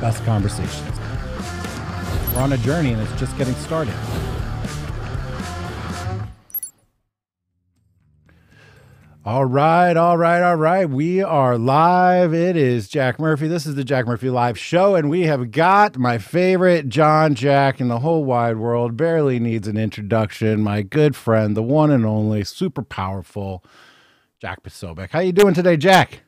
best conversations. We're on a journey and it's just getting started. All right, all right, all right. We are live. It is Jack Murphy. This is the Jack Murphy Live Show, and we have got my favorite John Jack in the whole wide world. Barely needs an introduction. My good friend, the one and only, super powerful Jack Posobiec. How you doing today, Jack?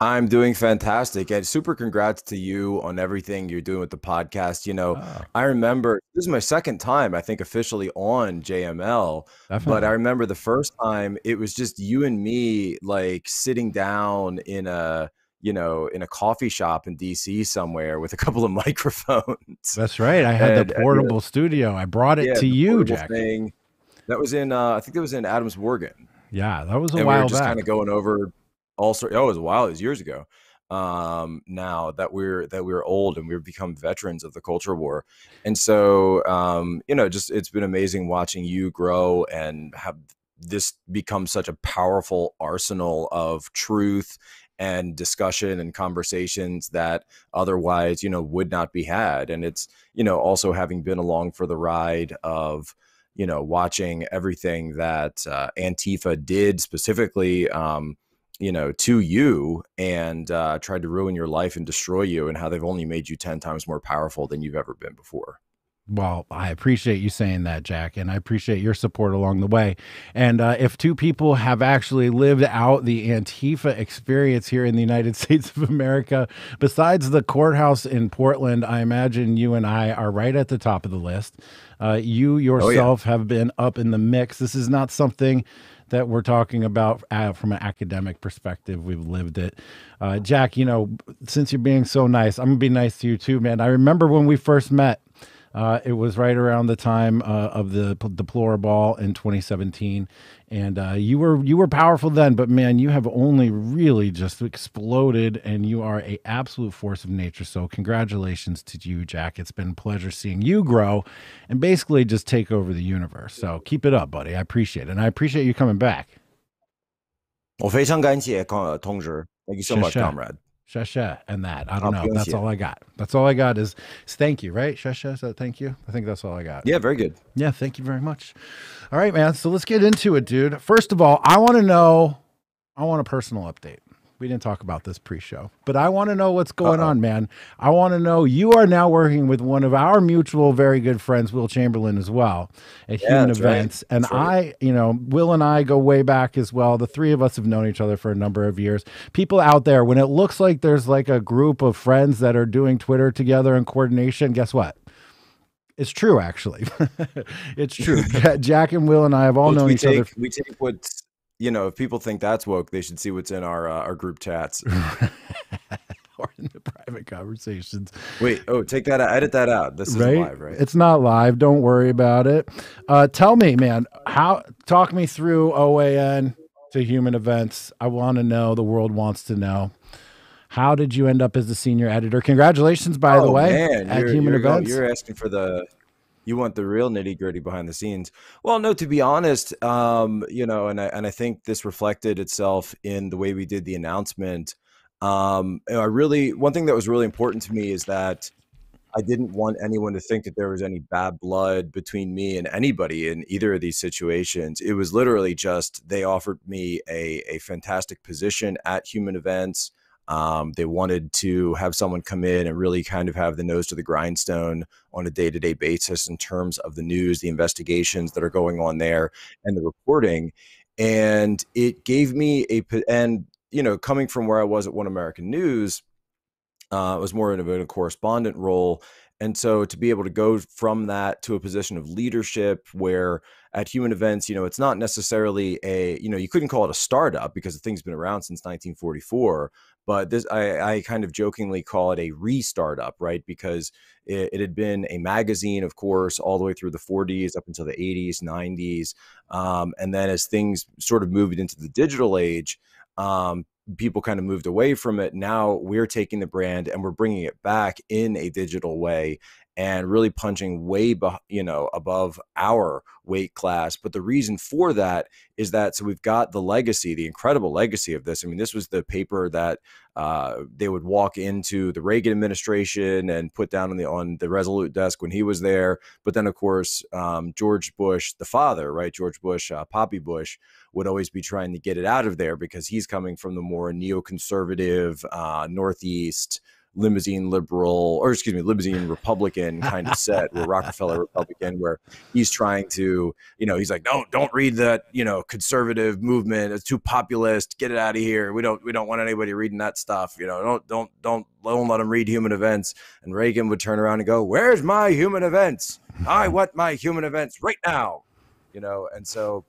I'm doing fantastic. And super congrats to you on everything you're doing with the podcast. You know, oh. I remember this is my second time, I think, officially on JML. Definitely. But I remember the first time it was just you and me like sitting down in a you know, in a coffee shop in DC somewhere with a couple of microphones. That's right. I had and, the portable uh, studio. I brought it yeah, to you, Jack. Thing. That was in uh, I think that was in Adams Morgan. Yeah, that was a and while we were just back. kind of going over all sorts. Oh, it was a while. It was years ago. Um, now that we're that we're old and we've become veterans of the culture war, and so um, you know, just it's been amazing watching you grow and have this become such a powerful arsenal of truth and discussion and conversations that otherwise you know would not be had and it's you know also having been along for the ride of you know watching everything that uh, antifa did specifically um, you know, to you and uh, tried to ruin your life and destroy you, and how they've only made you 10 times more powerful than you've ever been before. Well, I appreciate you saying that, Jack, and I appreciate your support along the way. And uh, if two people have actually lived out the Antifa experience here in the United States of America, besides the courthouse in Portland, I imagine you and I are right at the top of the list. Uh, you yourself oh, yeah. have been up in the mix. This is not something that we're talking about uh, from an academic perspective. We've lived it. Uh, Jack, you know, since you're being so nice, I'm going to be nice to you too, man. I remember when we first met. Uh, it was right around the time uh, of the deplorable Ball in 2017, and uh, you were you were powerful then. But man, you have only really just exploded, and you are a absolute force of nature. So congratulations to you, Jack. It's been a pleasure seeing you grow, and basically just take over the universe. So keep it up, buddy. I appreciate it, and I appreciate you coming back. 我非常感谢同志. Thank you so much, comrade. Shasha and that. I don't know. That's all I got. That's all I got is, is thank you, right? Shasha, that thank you? I think that's all I got. Yeah, very good. Yeah, thank you very much. All right, man. So let's get into it, dude. First of all, I want to know, I want a personal update. We didn't talk about this pre-show, but I want to know what's going Uh-oh. on, man. I want to know you are now working with one of our mutual very good friends, Will Chamberlain, as well at yeah, Human Events. Right. And right. I, you know, Will and I go way back as well. The three of us have known each other for a number of years. People out there, when it looks like there's like a group of friends that are doing Twitter together in coordination, guess what? It's true, actually. it's true. Jack and Will and I have all known each take, other. We take what's you know, if people think that's woke, they should see what's in our uh, our group chats or in the private conversations. Wait, oh, take that out, edit that out. This is right? live, right? It's not live. Don't worry about it. Uh, tell me, man, how talk me through OAN to human events. I want to know. The world wants to know. How did you end up as the senior editor? Congratulations, by oh, the way, man. at you're, Human you're, Events. You're asking for the you want the real nitty gritty behind the scenes. Well, no, to be honest, um, you know, and I and I think this reflected itself in the way we did the announcement. Um, I really one thing that was really important to me is that I didn't want anyone to think that there was any bad blood between me and anybody in either of these situations. It was literally just they offered me a a fantastic position at Human Events. Um, they wanted to have someone come in and really kind of have the nose to the grindstone on a day to day basis in terms of the news, the investigations that are going on there, and the reporting. And it gave me a, and, you know, coming from where I was at One American News, uh, was more in a correspondent role. And so to be able to go from that to a position of leadership where at human events, you know, it's not necessarily a, you know, you couldn't call it a startup because the thing's been around since 1944, but this I, I kind of jokingly call it a restart up right? Because it, it, had been a magazine of course all the way through the 40s up until the 80s 90s um, and then as things sort of moved into the digital age um, people kind of moved away from it. Now we're taking the brand and we're bringing it back in a digital way and really punching way, you know, above our weight class. But the reason for that is that so we've got the legacy, the incredible legacy of this. I mean, this was the paper that uh, they would walk into the Reagan administration and put down on the on the Resolute desk when he was there. But then, of course, um, George Bush, the father, right, George Bush, uh, Poppy Bush, would always be trying to get it out of there because he's coming from the more neoconservative uh, Northeast limousine liberal or excuse me limousine republican kind of set where rockefeller republican where he's trying to you know he's like don't don't read that you know conservative movement. It's too populist. Get it out of here. We don't we don't want anybody reading that stuff you know. Don't don't don't don't let them read human events. And reagan would turn around and go where's my human events? I want my human events right now. You know and so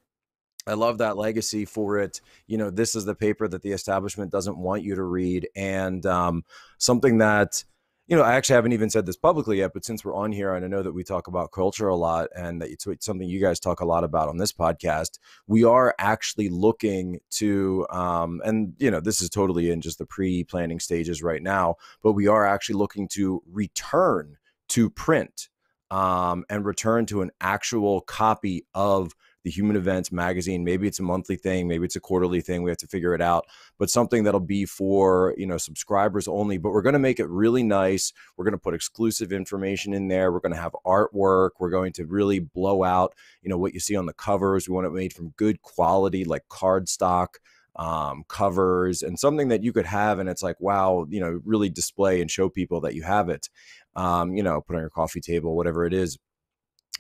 I love that legacy for it. You know, this is the paper that the establishment doesn't want you to read, and um, something that you know, I actually haven't even said this publicly yet, but since we're on here and I know that we talk about culture a lot and that it's something you guys talk a lot about on this podcast, we are actually looking to, um, and, you know, this is totally in just the pre planning stages right now, but we are actually looking to return to print um, and return to an actual copy of the Human Events magazine. Maybe it's a monthly thing, maybe it's a quarterly thing. We have to figure it out, but something that'll be for, you know, subscribers only. But we're going to make it really nice. We're going to put exclusive information in there. We're going to have artwork. We're going to really blow out, you know, what you see on the covers. We want it made from good quality, like cardstock um, covers and something that you could have and it's like wow you know really display and show people that you have it um, you know put on your coffee table whatever it is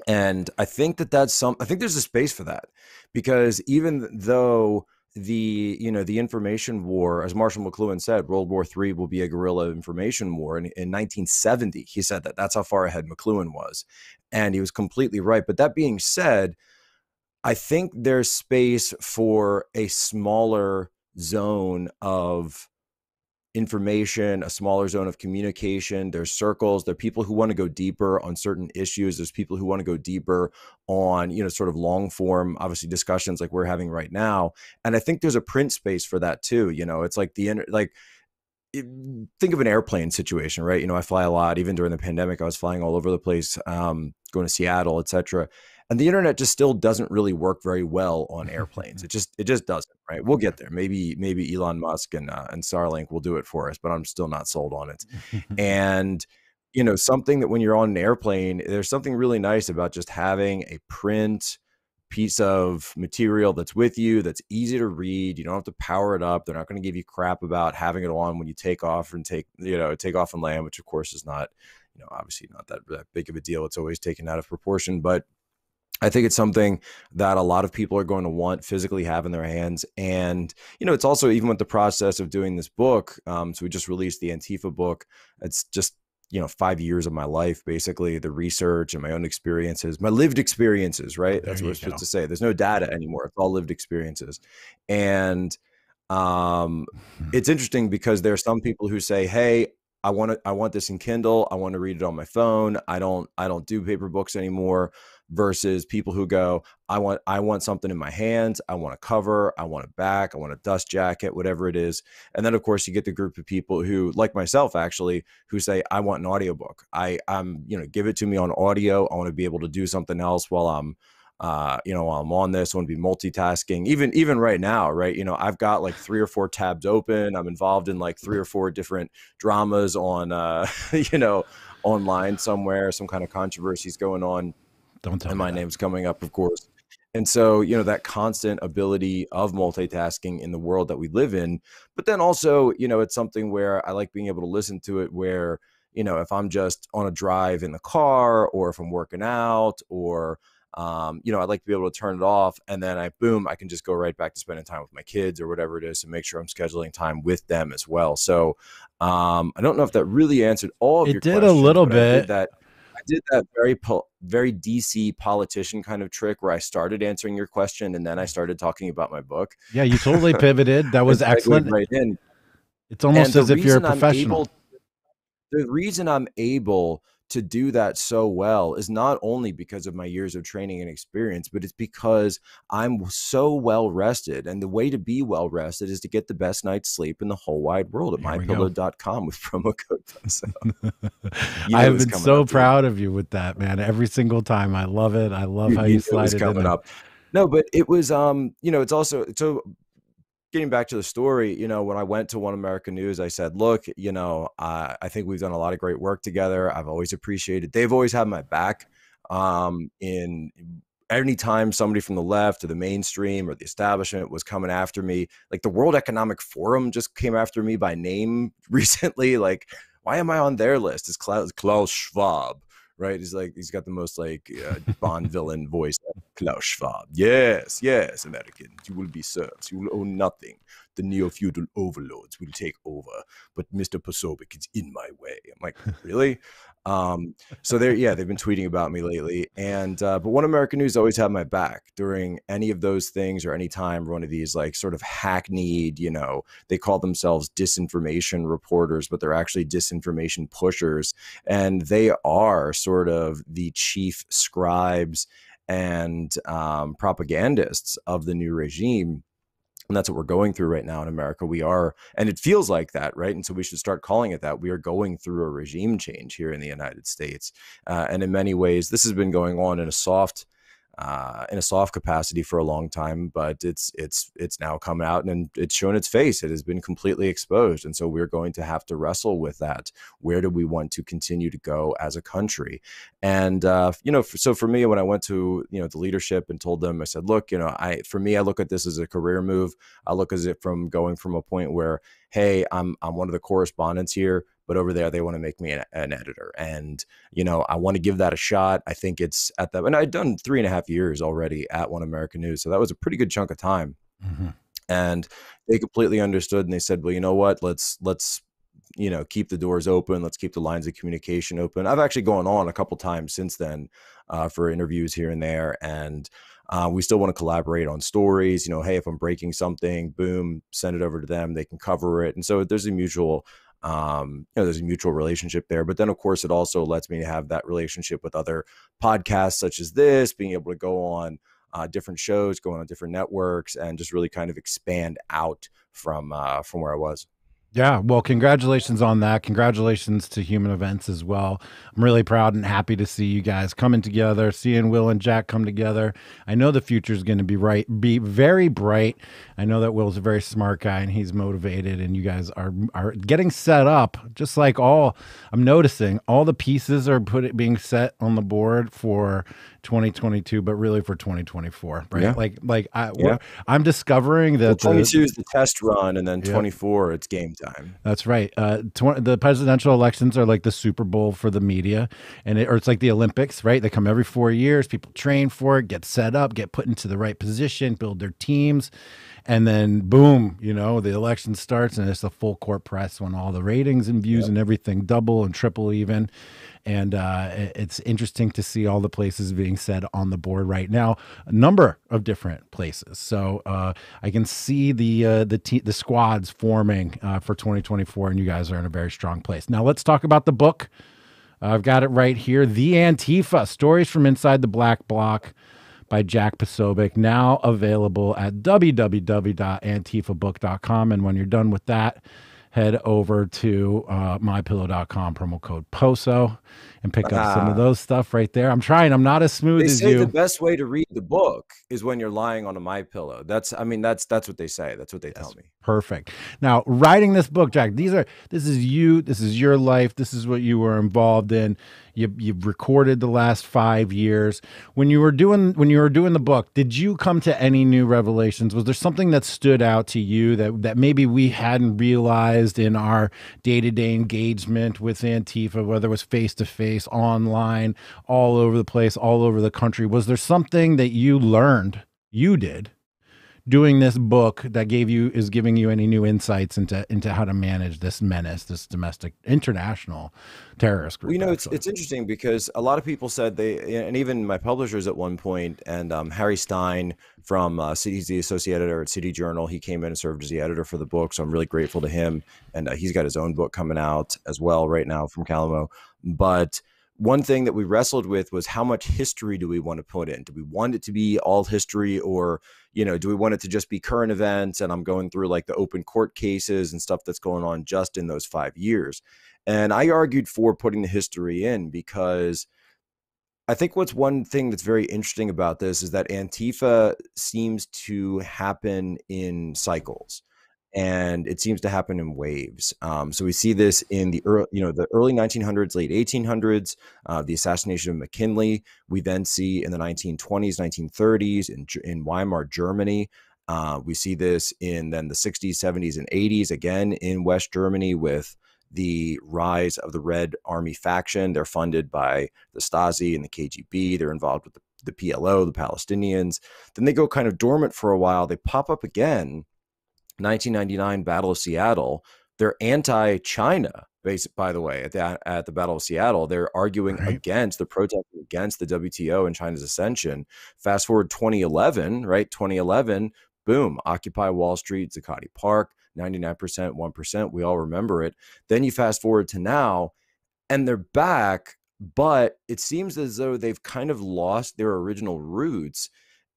and I think that that's some, I think there's a space for that because even though the you know the information war as marshall mcluhan said world war iii will be a guerrilla information war and in 1970 he said that. That's how far ahead mcluhan was. And he was completely right. But that being said i think there's space for a smaller zone of information, a smaller zone of communication. There's circles. There are people who want to go deeper on certain issues. There's people who want to go deeper on, you know, sort of long form, obviously discussions like we're having right now. And I think there's a print space for that too. You know, it's like the inner, like think of an airplane situation, right? You know, I fly a lot. Even during the pandemic, I was flying all over the place, um, going to Seattle, etc and the internet just still doesn't really work very well on airplanes. It just it just doesn't. Right? We'll get there. Maybe maybe Elon Musk and uh, and Starlink will do it for us, but I'm still not sold on it. and you know something that when you're on an airplane, there's something really nice about just having a print piece of material that's with you that's easy to read you don't have to power it up they're not going to give you crap about having it on when you take off and take you know take off and land which of course is not you know obviously not that, that big of a deal it's always taken out of proportion but I think it's something that a lot of people are going to want physically have in their hands. And, you know, it's also even with the process of doing this book. Um, so we just released the Antifa book. It's just, you know, five years of my life, basically, the research and my own experiences, my lived experiences, right? There That's what I was supposed to say. There's no data anymore. It's all lived experiences. And um, hmm. it's interesting because there are some people who say, hey, I want to I want this in Kindle. I want to read it on my phone. I don't I don't do paper books anymore versus people who go, I want I want something in my hands, I want a cover, I want a back, I want a dust jacket, whatever it is. And then of course you get the group of people who like myself actually who say I want an audiobook. I I'm, you know, give it to me on audio. I want to be able to do something else while I'm uh, you know, while I'm on this, I want to be multitasking. Even even right now, right? You know, I've got like three or four tabs open. I'm involved in like three or four different dramas on uh, you know, online somewhere, some kind of controversies going on don't tell and my that. name's coming up, of course. And so, you know, that constant ability of multitasking in the world that we live in. But then also, you know, it's something where I like being able to listen to it where, you know, if I'm just on a drive in the car or if I'm working out or, um, you know, I'd like to be able to turn it off and then I boom, I can just go right back to spending time with my kids or whatever it is to make sure I'm scheduling time with them as well. So um, I don't know if that really answered all of it your did a little bit. that did that very po- very DC politician kind of trick where I started answering your question and then I started talking about my book. Yeah, you totally pivoted. That was excellent. Right in. It's almost as if you're a professional. Able, the reason I'm able to do that so well is not only because of my years of training and experience, but it's because I'm so well rested. And the way to be well rested is to get the best night's sleep in the whole wide world at mypillow.com with promo code. So, I've been so proud of you with that, man. Every single time. I love it. I love you, how you slide it coming up. No, but it was um, you know, it's also so getting back to the story, you know, when I went to One American News, I said, look, you know, I, I think we've done a lot of great work together. I've always appreciated, they've always had my back um, in anytime somebody from the left or the mainstream or the establishment was coming after me, like the World Economic Forum just came after me by name recently. Like, why am I on their list? It's Klaus, Klaus Schwab right? He's like he's got the most like uh, Bond villain voice. Klaus Schwab. Yes, yes, Americans, you will be served. You will own nothing. The neo feudal overlords will take over, but Mister Posobiec is in my way. I'm like, really? Um, so they're yeah, they've been tweeting about me lately, and uh, but One American News always had my back during any of those things or any time one of these like sort of hackneyed, you know, they call themselves disinformation reporters, but they're actually disinformation pushers, and they are sort of the chief scribes and um, propagandists of the new regime and that's what we're going through right now in America. We are, and it feels like that, right? And so we should start calling it that. We are going through a regime change here in the United States. Uh, and in many ways, this has been going on in a soft, uh, in a soft capacity for a long time, but it's it's it's now come out and it's shown its face. It has been completely exposed, and so we're going to have to wrestle with that. Where do we want to continue to go as a country? And uh, you know, so for me, when I went to you know the leadership and told them, I said, look, you know, I for me, I look at this as a career move. I look at it from going from a point where, hey, I'm I'm one of the correspondents here but over there they want to make me an, an, editor and you know i want to give that a shot i think it's at that and i'd done three and a half years already at one american news so that was a pretty good chunk of time. Mm-hmm. and they completely understood and they said well you know what? Let's let's you know keep the doors open let's keep the lines of communication open. I've actually gone on a couple times since then uh, for interviews here and there and uh, we still want to collaborate on stories you know hey if i'm breaking something boom send it over to them they can cover it. And so there's a mutual um, you know, there's a mutual relationship there. But then, of course, it also lets me have that relationship with other podcasts such as this, being able to go on uh, different shows, going on different networks, and just really kind of expand out from uh, from where I was. Yeah, well, congratulations on that. Congratulations to Human Events as well. I'm really proud and happy to see you guys coming together, seeing Will and Jack come together. I know the future is going to be right, be very bright. I know that Will's a very smart guy and he's motivated, and you guys are are getting set up. Just like all, I'm noticing all the pieces are put being set on the board for 2022, but really for 2024, right? Yeah. Like, like I, yeah. I'm discovering that well, 22 the, is the test run, and then 24 yeah. it's game time. That's right. Uh, tw- the presidential elections are like the Super Bowl for the media, and it, or it's like the Olympics, right? They come every four years. People train for it, get set up, get put into the right position, build their teams, and then boom, you know, the election starts, and it's a full court press when all the ratings and views yep. and everything double and triple even and uh, it's interesting to see all the places being said on the board right now. A number of different places. So uh, I can see the uh, the te- the squads forming uh, for 2024, and you guys are in a very strong place. Now let's talk about the book. I've got it right here. The Antifa: Stories from Inside the Black Bloc by Jack Posobiec, now available at www.antifabook.com. And when you're done with that, head over to uh, mypillow.com, promo code POSO, and pick up some of ah. those stuff right there. I'm trying. I'm not as smooth they as say you. The best way to read the book is when you're lying on a my pillow. That's I mean that's that's what they say. That's what they tell me. Perfect. Now, writing this book, Jack, these are this is you, this is your life, this is what you were involved in. You you've recorded the last 5 years. When you were doing when you were doing the book, did you come to any new revelations? Was there something that stood out to you that that maybe we hadn't realized in our day-to-day engagement with Antifa, whether it was face to face, online, all over the place, all over the country? Was there something that you learned? You did doing this book that gave you is giving you any new insights into into how to manage this menace, this domestic international terrorist group. Well, you know, it's it's interesting because a lot of people said they, and even my publishers at one point, and um, Harry Stein from uh, the associate editor at City Journal, he came in and served as the editor for the book, so I'm really grateful to him, and uh, he's got his own book coming out as well right now from Calamo, but one thing that we wrestled with was how much history do we want to put in? Do we want it to be all history or, you know, do we want it to just be current events? And I'm going through like the open court cases and stuff that's going on just in those five years. And I argued for putting the history in because I think what's one thing that's very interesting about this is that Antifa seems to happen in cycles and it seems to happen in waves. Um, so we see this in the early, you know, the early 1900s, late 1800s, uh, the assassination of McKinley. We then see in the 1920s, 1930s in, in Weimar Germany. Uh, we see this in then the 60s, 70s, and 80s again in West Germany with the rise of the Red Army faction. They're funded by the Stasi and the KGB. They're involved with the, the PLO, the Palestinians. Then they go kind of dormant for a while. They pop up again 1999 Battle of Seattle, they're anti-China. By the way, at the at the Battle of Seattle, they're arguing right. against, they're protesting against the WTO and China's ascension. Fast forward 2011, right? 2011, boom, Occupy Wall Street, Zuccotti Park, 99%, 1%. We all remember it. Then you fast forward to now, and they're back, but it seems as though they've kind of lost their original roots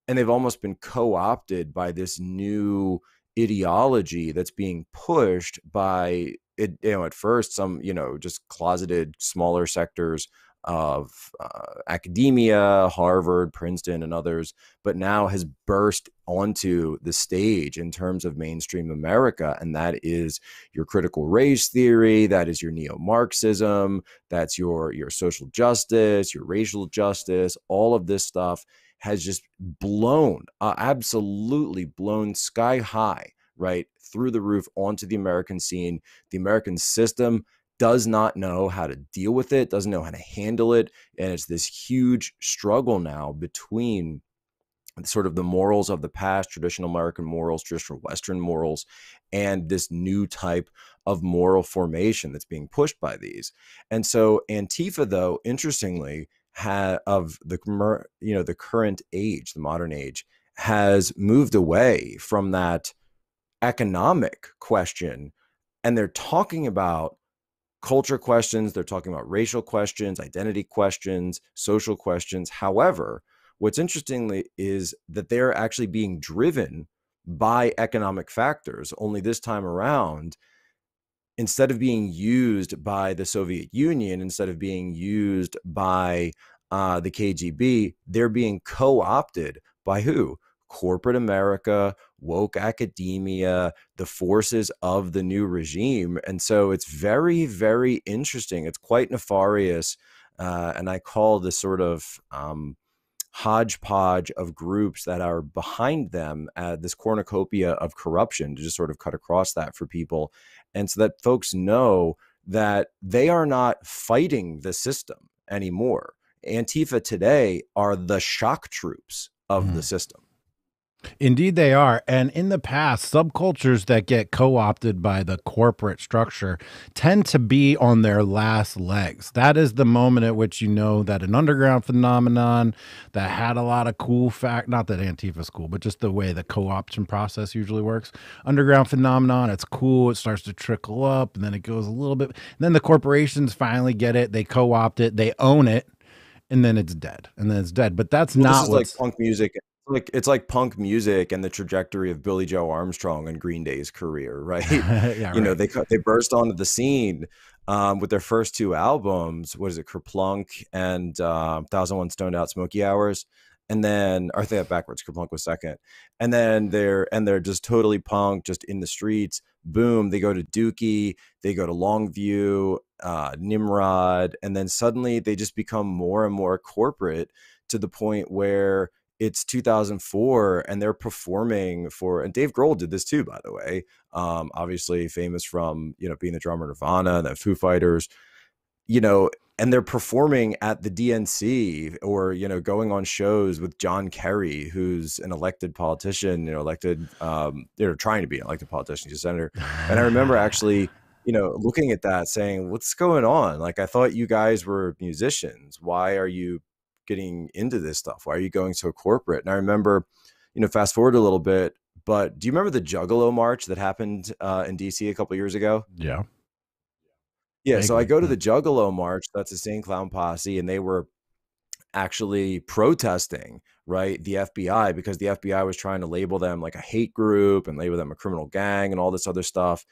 and they've almost been co opted by this new ideology that's being pushed by it you know at first some you know just closeted smaller sectors of uh, academia harvard princeton and others but now has burst onto the stage in terms of mainstream america and that is your critical race theory that is your neo-marxism that's your your social justice your racial justice all of this stuff has just blown, uh, absolutely blown sky high, right through the roof onto the American scene. The American system does not know how to deal with it, doesn't know how to handle it. And it's this huge struggle now between sort of the morals of the past, traditional American morals, traditional Western morals, and this new type of moral formation that's being pushed by these. And so Antifa, though, interestingly, ha- of the you know the current age, the modern age, has moved away from that economic question, and they're talking about culture questions, they're talking about racial questions, identity questions, social questions. However, what's interestingly is that they're actually being driven by economic factors. Only this time around, instead of being used by the Soviet Union, instead of being used by uh, the KGB, they're being co opted by who? Corporate America, woke academia, the forces of the new regime. And so it's very, very interesting. It's quite nefarious. Uh, and I call this sort of um, hodgepodge of groups that are behind them, uh, this cornucopia of corruption to just sort of cut across that for people. And so that folks know that they are not fighting the system anymore. Antifa today are the shock troops of mm. the system. Indeed, they are. And in the past, subcultures that get co opted by the corporate structure tend to be on their last legs. That is the moment at which you know that an underground phenomenon that had a lot of cool fact, not that Antifa's cool, but just the way the co option process usually works. Underground phenomenon, it's cool. It starts to trickle up and then it goes a little bit. then the corporations finally get it. They co opt it, they own it and then it's dead and then it's dead but that's well, not like punk music like it's like punk music and the trajectory of Billie Joe Armstrong and Green Day's career, right? yeah, you right. know, they they burst onto the scene um, with their first two albums. What is it, Kerplunk and uh, Thousand One Stoned Out Smoky Hours, and then or I think that backwards. Kerplunk was second, and then they're and they're just totally punk, just in the streets. Boom, they go to Dookie, they go to Longview, uh, Nimrod, and then suddenly they just become more and more corporate to the point where it's 2004 and they're performing for and Dave Grohl did this too by the way um obviously famous from you know being the drummer Nirvana and the Foo Fighters you know and they're performing at the DNC or you know going on shows with John Kerry who's an elected politician you know elected um you know trying to be an elected politician he's a senator. And I remember actually you know looking at that saying what's going on? Like I thought you guys were musicians. Why are you getting into this stuff? Why are you going so corporate? And I remember, you know, fast forward a little bit, but do you remember the Juggalo March that happened uh, in DC a couple years ago? Yeah. Yeah, so I go to the Juggalo March, that's the Insane Clown Posse, and they were actually protesting, right, the FBI because the FBI was trying to label them like a hate group and label them a criminal gang and all this other stuff.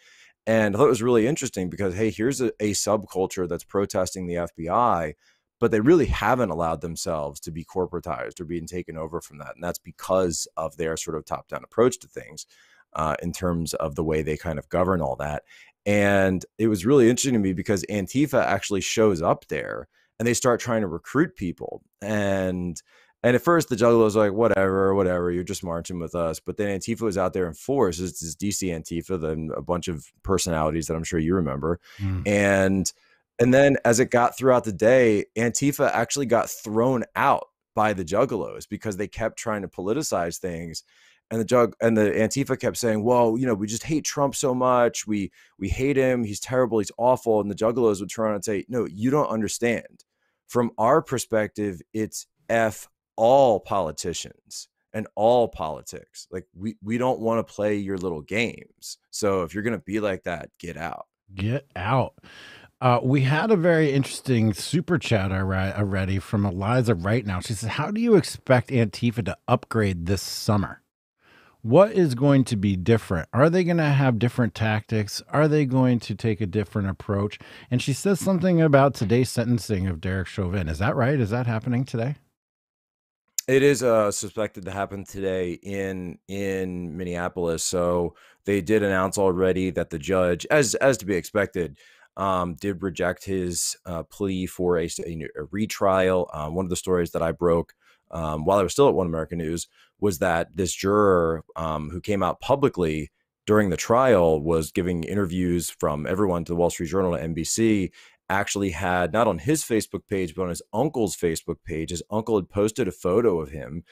And I thought it was really interesting because, hey, here's a, a subculture that's protesting the FBI, but they really haven't allowed themselves to be corporatized or being taken over from that. And that's because of their sort of top down approach to things uh, in terms of the way they kind of govern all that. And it was really interesting to me because Antifa actually shows up there and they start trying to recruit people. And and at first the juggalos are like, whatever, whatever, you're just marching with us. But then Antifa was out there in force. It's this DC Antifa, then a bunch of personalities that I'm sure you remember. Mm. And and then as it got throughout the day, Antifa actually got thrown out by the juggalos because they kept trying to politicize things. And the jug and the antifa kept saying well you know we just hate trump so much. We we hate him. He's terrible. He's awful. And the juggalos would turn around and say no you don't understand. From our perspective it's f all politicians and all politics. Like we we don't want to play your little games. So if you're to be like that get out. Get out uh, we had a very interesting super chat already from Eliza right now. She says, How do you expect Antifa to upgrade this summer? what is going to be different? Are they going to have different tactics? Are they going to take a different approach? And she says something about today's sentencing of Derek Chauvin. Is that right? Is that happening today? It is uh, suspected to happen today in in Minneapolis. So they did announce already that the judge, as as to be expected, um, did reject his uh, plea for a, a, a retrial. Um, one of the stories that I broke um, while I was still at One American News was that this juror um, who came out publicly during the trial was giving interviews from everyone to the Wall Street Journal to NBC. Actually, had not on his Facebook page, but on his uncle's Facebook page. His uncle had posted a photo of him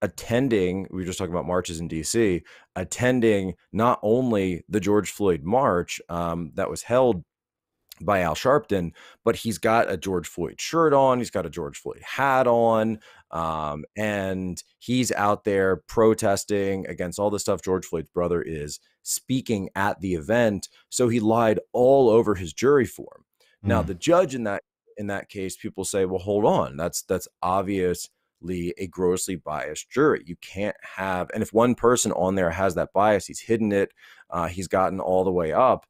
attending. We were just talking about marches in DC, attending not only the George Floyd march um, that was held by Al Sharpton, but he's got a George Floyd shirt on, he's got a George Floyd hat on, um, and he's out there protesting against all the stuff George Floyd's brother is speaking at the event. So he lied all over his jury form. Mm. Now, the judge in that in that case, people say, "Well, hold on, that's that's obviously a grossly biased jury. You can't have, and if one person on there has that bias, he's hidden it, uh, he's gotten all the way up."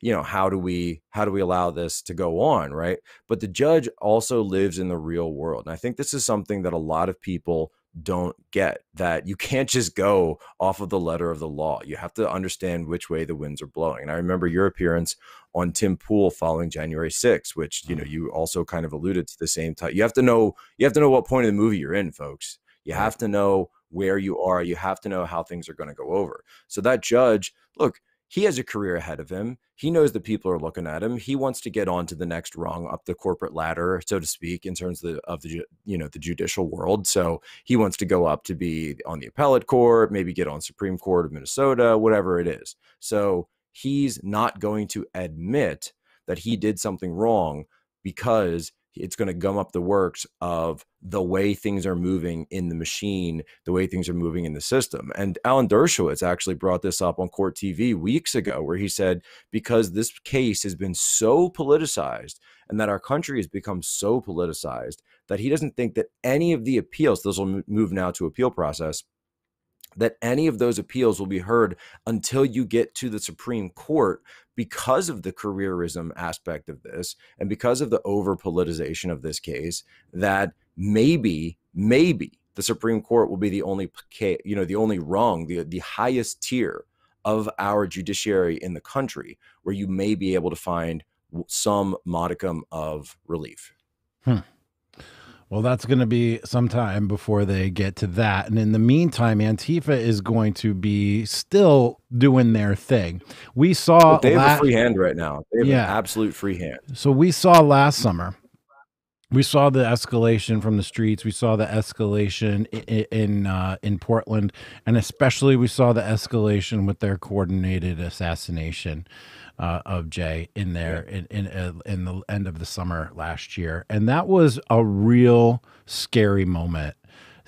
You know how do we how do we allow this to go on right? But the judge also lives in the real world and i think this is something that a lot of people don't get that you can't just go off of the letter of the law. You have to understand which way the winds are blowing and i remember your appearance on tim pool following january 6th which you know mm-hmm. you also kind of alluded to the same time you have to know you have to know what point of the movie you're in folks. You have to know where you are you have to know how things are going to go over. So that judge look he has a career ahead of him. He knows that people are looking at him. He wants to get on to the next rung up the corporate ladder, so to speak, in terms of the, of the you know the judicial world. So he wants to go up to be on the appellate court, maybe get on Supreme Court of Minnesota, whatever it is. So he's not going to admit that he did something wrong because it's going to gum up the works of the way things are moving in the machine, the way things are moving in the system. And Alan Dershowitz actually brought this up on Court TV weeks ago, where he said, because this case has been so politicized and that our country has become so politicized that he doesn't think that any of the appeals, this will move now to appeal process, that any of those appeals will be heard until you get to the Supreme Court because of the careerism aspect of this and because of the over politicization of this case that maybe maybe the Supreme Court will be the only you know the only rung the the highest tier of our judiciary in the country where you may be able to find some modicum of relief. Hmm. Well, that's going to be some time before they get to that. And in the meantime, Antifa is going to be still doing their thing. We saw they have a free hand right now. They have yeah. an absolute free hand. So we saw last summer. We saw the escalation from the streets. We saw the escalation in in, uh, in Portland, and especially we saw the escalation with their coordinated assassination uh, of Jay in there in in, uh, in the end of the summer last year, and that was a real scary moment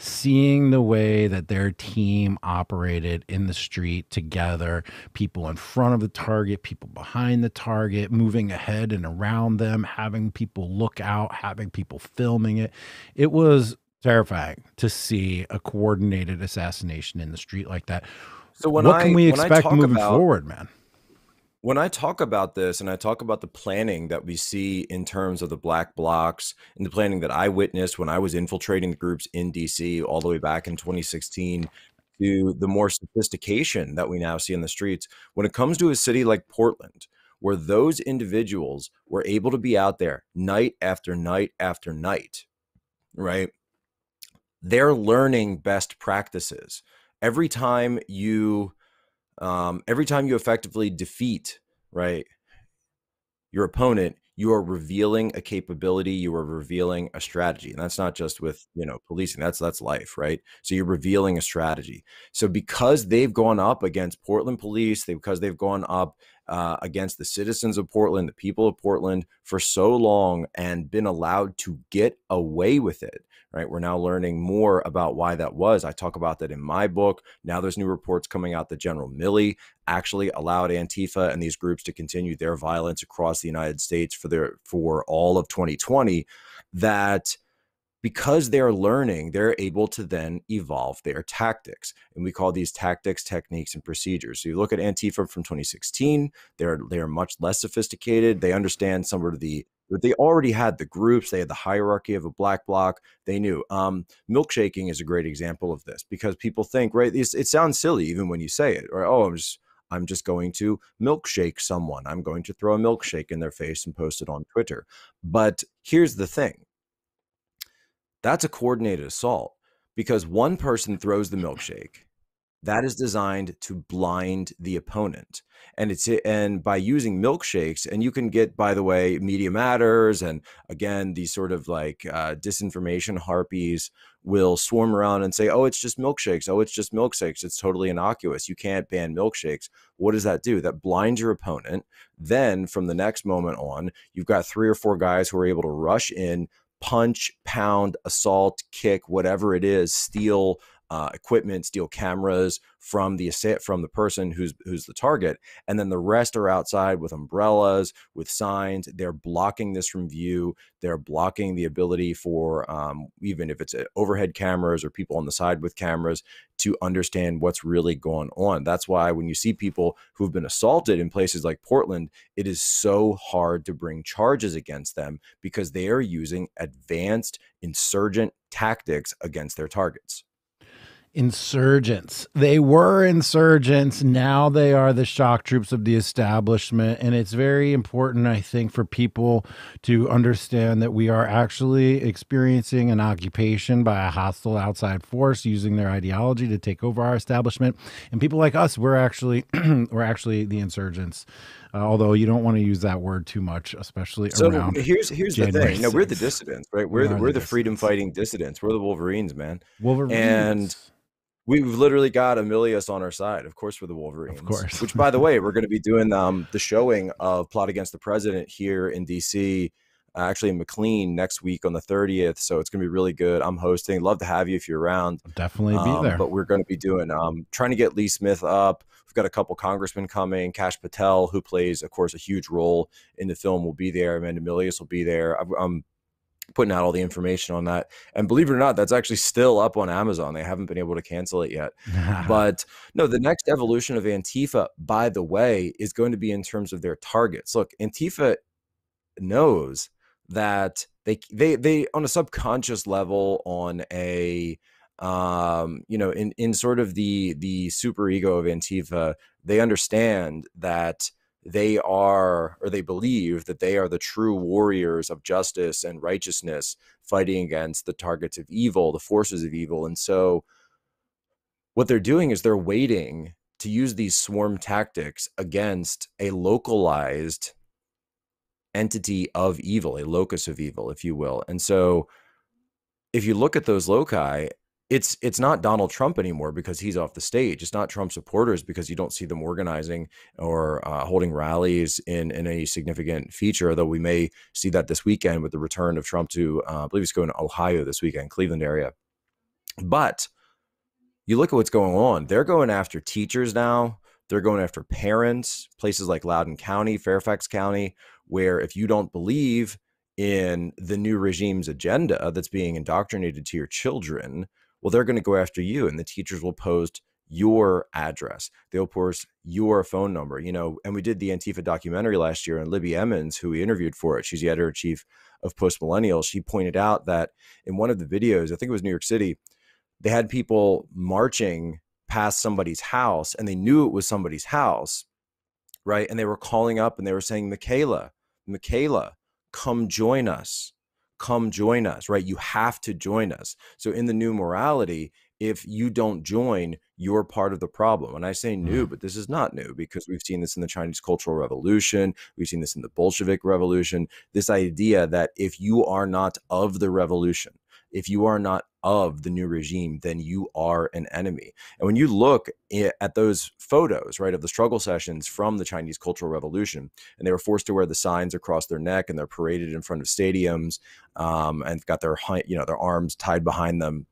seeing the way that their team operated in the street together, people in front of the target, people behind the target, moving ahead and around them, having people look out, having people filming it. It was terrifying to see a coordinated assassination in the street like that. So what I, can we expect moving about, forward, man? When I talk about this and I talk about the planning that we see in terms of the black blocs and the planning that I witnessed when I was infiltrating the groups in DC all the way back in 2016 to the more sophistication that we now see in the streets, when it comes to a city like Portland, where those individuals were able to be out there night after night after night, right? They're learning best practices. Every time you um, every time you effectively defeat right your opponent you are revealing a capability you are revealing a strategy and that's not just with you know policing that's that's life right? So you're revealing a strategy. So because they've gone up against portland police they, because they've gone up uh, against the citizens of portland the people of portland for so long and been allowed to get away with it right? We're now learning more about why that was. I talk about that in my book. Now there's new reports coming out that General Milley actually allowed Antifa and these groups to continue their violence across the United States for their for all of 2020 that because they're learning, they're able to then evolve their tactics. And we call these tactics, techniques, and procedures. So you look at Antifa from 2016, they're they're much less sophisticated. They understand some of the they already had the groups, they had the hierarchy of a black bloc. They knew. Um, milkshaking is a great example of this because people think, right? it sounds silly even when you say it, or oh, I'm just I'm just going to milkshake someone. I'm going to throw a milkshake in their face and post it on Twitter. But here's the thing that's a coordinated assault because one person throws the milkshake. That is designed to blind the opponent. And it's and by using milkshakes and you can get by the way media matters and again these sort of like uh, disinformation harpies will swarm around and say oh it's just milkshakes. Oh it's just milkshakes. It's totally innocuous. You can't ban milkshakes. What does that do? That blinds your opponent. Then from the next moment on you've got three or four guys who are able to rush in punch pound assault kick whatever it is steal uh, equipment, steal cameras from the from the person who's who's the target, and then the rest are outside with umbrellas, with signs. They're blocking this from view. They're blocking the ability for um, even if it's uh, overhead cameras or people on the side with cameras to understand what's really going on. That's why when you see people who've been assaulted in places like Portland, it is so hard to bring charges against them because they are using advanced insurgent tactics against their targets insurgents. They were insurgents. Now they are the shock troops of the establishment. And it's very important, I think, for people to understand that we are actually experiencing an occupation by a hostile outside force using their ideology to take over our establishment. And people like us, we're actually we're actually the insurgents. Uh, although you don't want to use that word too much, especially so around. Here's here's January the thing. No, we're the dissidents, right? We're we the, we're the, the freedom fighting dissidents. We're the Wolverines, man. Wolverines. And We've literally got a Milius on our side. Of course, we're the Wolverines. Of course. Which, by the way, we're going to be doing um, the showing of Plot Against the President here in DC, uh, actually in McLean next week on the 30th. So it's going to be really good. I'm hosting. Love to have you if you're around. I'll definitely um, be there. But we're going to be doing, um, trying to get Lee Smith up. We've got a couple congressmen coming. Kash Patel, who plays, of course, a huge role in the film, will be there. Amanda Milius will be there. I'm putting out all the information on that. And believe it or not, that's actually still up on Amazon. They haven't been able to cancel it yet. but no, the next evolution of Antifa, by the way, is going to be in terms of their targets. Look, Antifa knows that they they they on a subconscious level on a um you know in in sort of the the super ego of Antifa, they understand that they are or they believe that they are the true warriors of justice and righteousness fighting against the targets of evil the forces of evil. And so what they're doing is they're waiting to use these swarm tactics against a localized entity of evil a locus of evil if you will. And so if you look at those loci it's it's not Donald Trump anymore because he's off the stage. It's not Trump supporters because you don't see them organizing or uh, holding rallies in in any significant feature. Though we may see that this weekend with the return of Trump to, uh, I believe he's going to Ohio this weekend, Cleveland area. But you look at what's going on. They're going after teachers now. They're going after parents, places like Loudoun County, Fairfax County, where if you don't believe in the new regime's agenda that's being indoctrinated to your children, well, they're going to go after you, and the teachers will post your address. They'll post your phone number, you know. And we did the Antifa documentary last year, and Libby Emmons, who we interviewed for it, she's the editor in chief of Post Millennial. She pointed out that in one of the videos, I think it was New York City, they had people marching past somebody's house, and they knew it was somebody's house, right? And they were calling up and they were saying, "Michaela, Michaela, come join us." Come join us, right? You have to join us. So in the new morality, if you don't join, you're part of the problem. And I say new, mm. but this is not new because we've seen this in the Chinese Cultural Revolution. We've seen this in the Bolshevik Revolution. This idea that if you are not of the revolution, if you are not of the new regime, then you are an enemy. And when you look at those photos, right, of the struggle sessions from the Chinese Cultural Revolution, and they were forced to wear the signs across their neck, and they're paraded in front of stadiums, um, and got their you know their arms tied behind them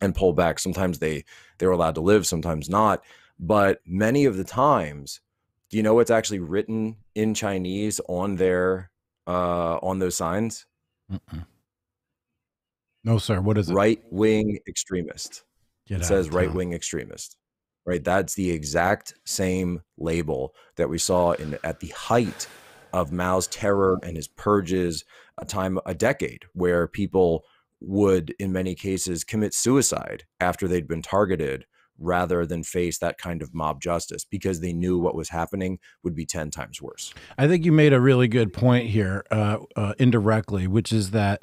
and pulled back. Sometimes they they're allowed to live, sometimes not. But many of the times, do you know what's actually written in Chinese on their uh, on those signs? Mm-mm. No, sir. What is it? Right wing extremist. Get it says right wing extremist. Right. That's the exact same label that we saw in at the height of Mao's terror and his purges, a time, a decade where people would, in many cases, commit suicide after they'd been targeted rather than face that kind of mob justice because they knew what was happening would be 10 times worse. I think you made a really good point here uh, uh, indirectly, which is that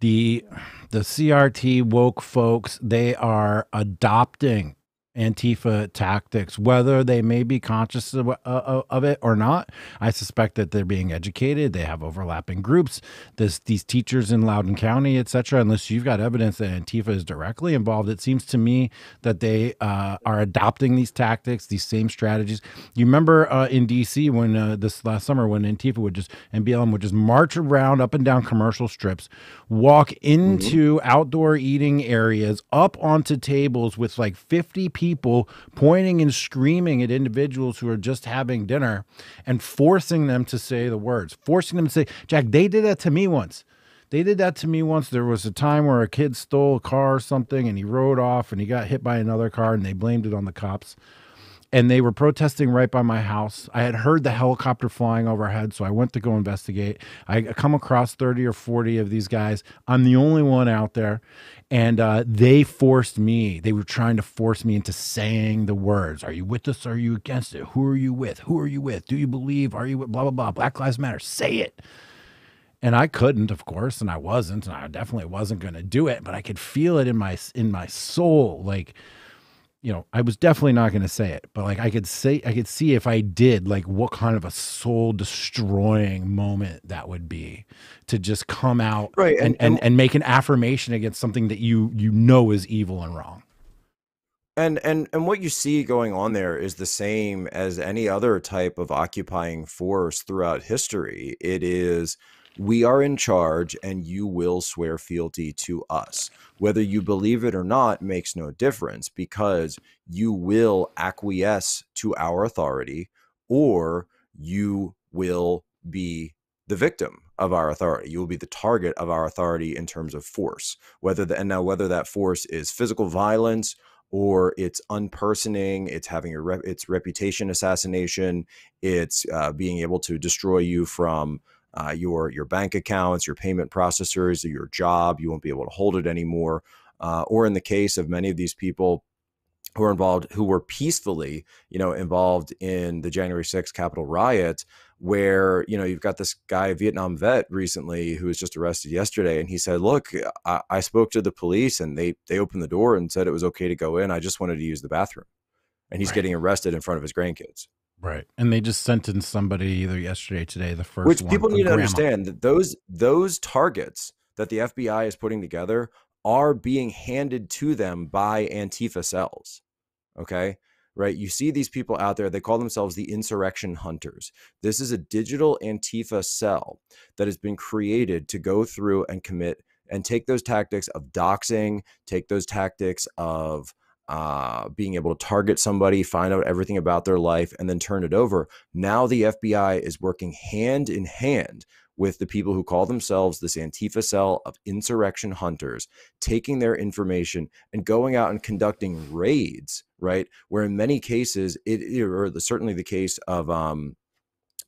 the the CRT woke folks they are adopting Antifa tactics, whether they may be conscious of, uh, of, it or not. I suspect that they're being educated. They have overlapping groups. This, these teachers in Loudoun County, etc. Unless you've got evidence that Antifa is directly involved, it seems to me that they uh, are adopting these tactics, these same strategies. You remember uh, in D.C. when uh, this last summer when Antifa would just and BLM would just march around up and down commercial strips, walk into mm-hmm. outdoor eating areas, up onto tables with like fifty people people pointing and screaming at individuals who are just having dinner and forcing them to say the words, forcing them to say, Jack, they did that to me once. They did that to me once. There was a time where a kid stole a car or something and he rode off and he got hit by another car and they blamed it on the cops and they were protesting right by my house. I had heard the helicopter flying overhead, so I went to go investigate. I come across 30 or 40 of these guys. I'm the only one out there. And uh, they forced me, they were trying to force me into saying the words Are you with us? Are you against it? Who are you with? Who are you with? Do you believe? Are you with? Blah, blah, blah. Black Lives Matter. Say it. And I couldn't, of course, and I wasn't, and I definitely wasn't going to do it, but I could feel it in my in my soul like you know, I was definitely not going to say it, but like I could say, I could see if I did, like what kind of a soul destroying moment that would be to just come out right, and, and, and, and make an affirmation against something that you you know is evil and wrong. And and and what you see going on there is the same as any other type of occupying force throughout history. It is we are in charge and you will swear fealty to us. Whether you believe it or not makes no difference because you will acquiesce to our authority or you will be the victim of our authority. You will be the target of our authority in terms of force. Whether the, and now whether that force is physical violence or it's unpersoning, it's having a rep, it's reputation assassination, it's uh, being able to destroy you from uh, your your bank accounts, your payment processors, your job. You won't be able to hold it anymore. Uh, or in the case of many of these people who are involved, who were peacefully, you know, involved in the January 6th Capitol riot, where you know you've got this guy, a Vietnam vet, recently who was just arrested yesterday, and he said, "Look, I, I spoke to the police, and they they opened the door and said it was okay to go in. I just wanted to use the bathroom." And he's right. getting arrested in front of his grandkids. Right. And they just sentenced somebody either yesterday, today, the first Which one, people need to understand that those those targets that the FBI is putting together are being handed to them by Antifa cells. Okay? Right? You see these people out there, they call themselves the insurrection hunters. This is a digital Antifa cell that has been created to go through and commit and take those tactics of doxing, take those tactics of uh, being able to target somebody, find out everything about their life, and then turn it over. Now the FBI is working hand in hand with the people who call themselves this Antifa cell of insurrection hunters, taking their information and going out and conducting raids, right? Where in many cases, it or certainly the case of um,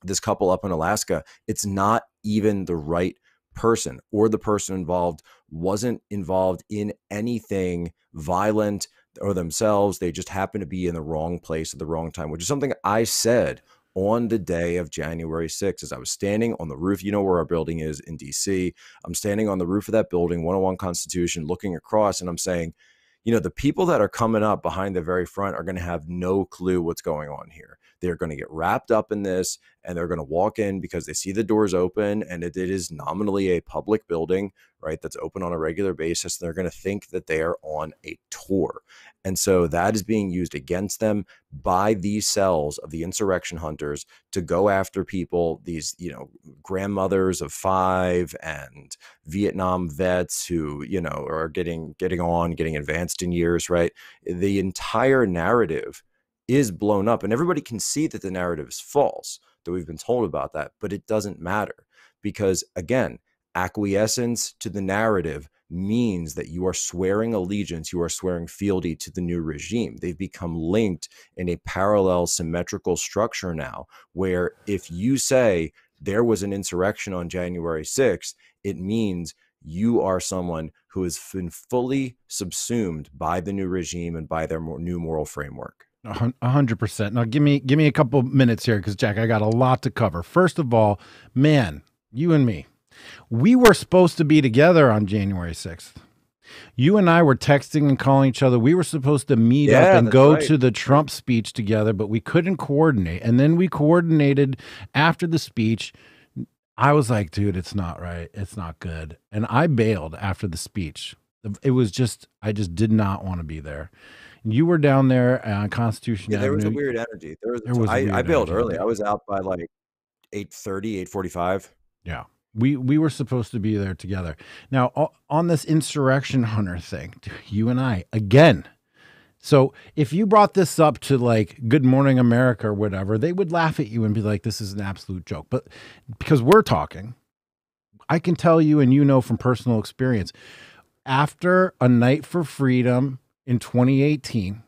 this couple up in Alaska, it's not even the right person or the person involved wasn't involved in anything violent or themselves. They just happen to be in the wrong place at the wrong time, which is something I said on the day of January 6th as I was standing on the roof. You know where our building is in DC. I'm standing on the roof of that building, 101 Constitution, looking across, and I'm saying, you know, the people that are coming up behind the very front are going to have no clue what's going on here. They're going to get wrapped up in this and they're going to walk in because they see the doors open and it, it is nominally a public building, right? That's open on a regular basis. They're going to think that they are on a tour. And so that is being used against them by these cells of the insurrection hunters to go after people, these, you know, grandmothers of five and Vietnam vets who, you know, are getting getting on, getting advanced in years, right? The entire narrative is blown up and everybody can see that the narrative is false that we've been told about that but it doesn't matter because again acquiescence to the narrative means that you are swearing allegiance you are swearing fealty to the new regime. They've become linked in a parallel symmetrical structure now where if you say there was an insurrection on January 6th it means you are someone who has been fully subsumed by the new regime and by their new moral framework hundred percent. Now, give me give me a couple minutes here, because Jack, I got a lot to cover. First of all, man, you and me, we were supposed to be together on January sixth. You and I were texting and calling each other. We were supposed to meet yeah, up and go right. to the Trump speech together, but we couldn't coordinate. And then we coordinated after the speech. I was like, dude, it's not right. It's not good. And I bailed after the speech. It was just, I just did not want to be there. You were down there on Constitution yeah, Avenue. There was a weird energy. There was. There was I, I bailed early. I was out by like 8.30, 8.45. Yeah. We we were supposed to be there together. Now on this insurrection hunter thing, you and I again. So if you brought this up to like Good Morning America or whatever, they would laugh at you and be like, "This is an absolute joke." But because we're talking, I can tell you, and you know from personal experience, after a night for freedom in 2018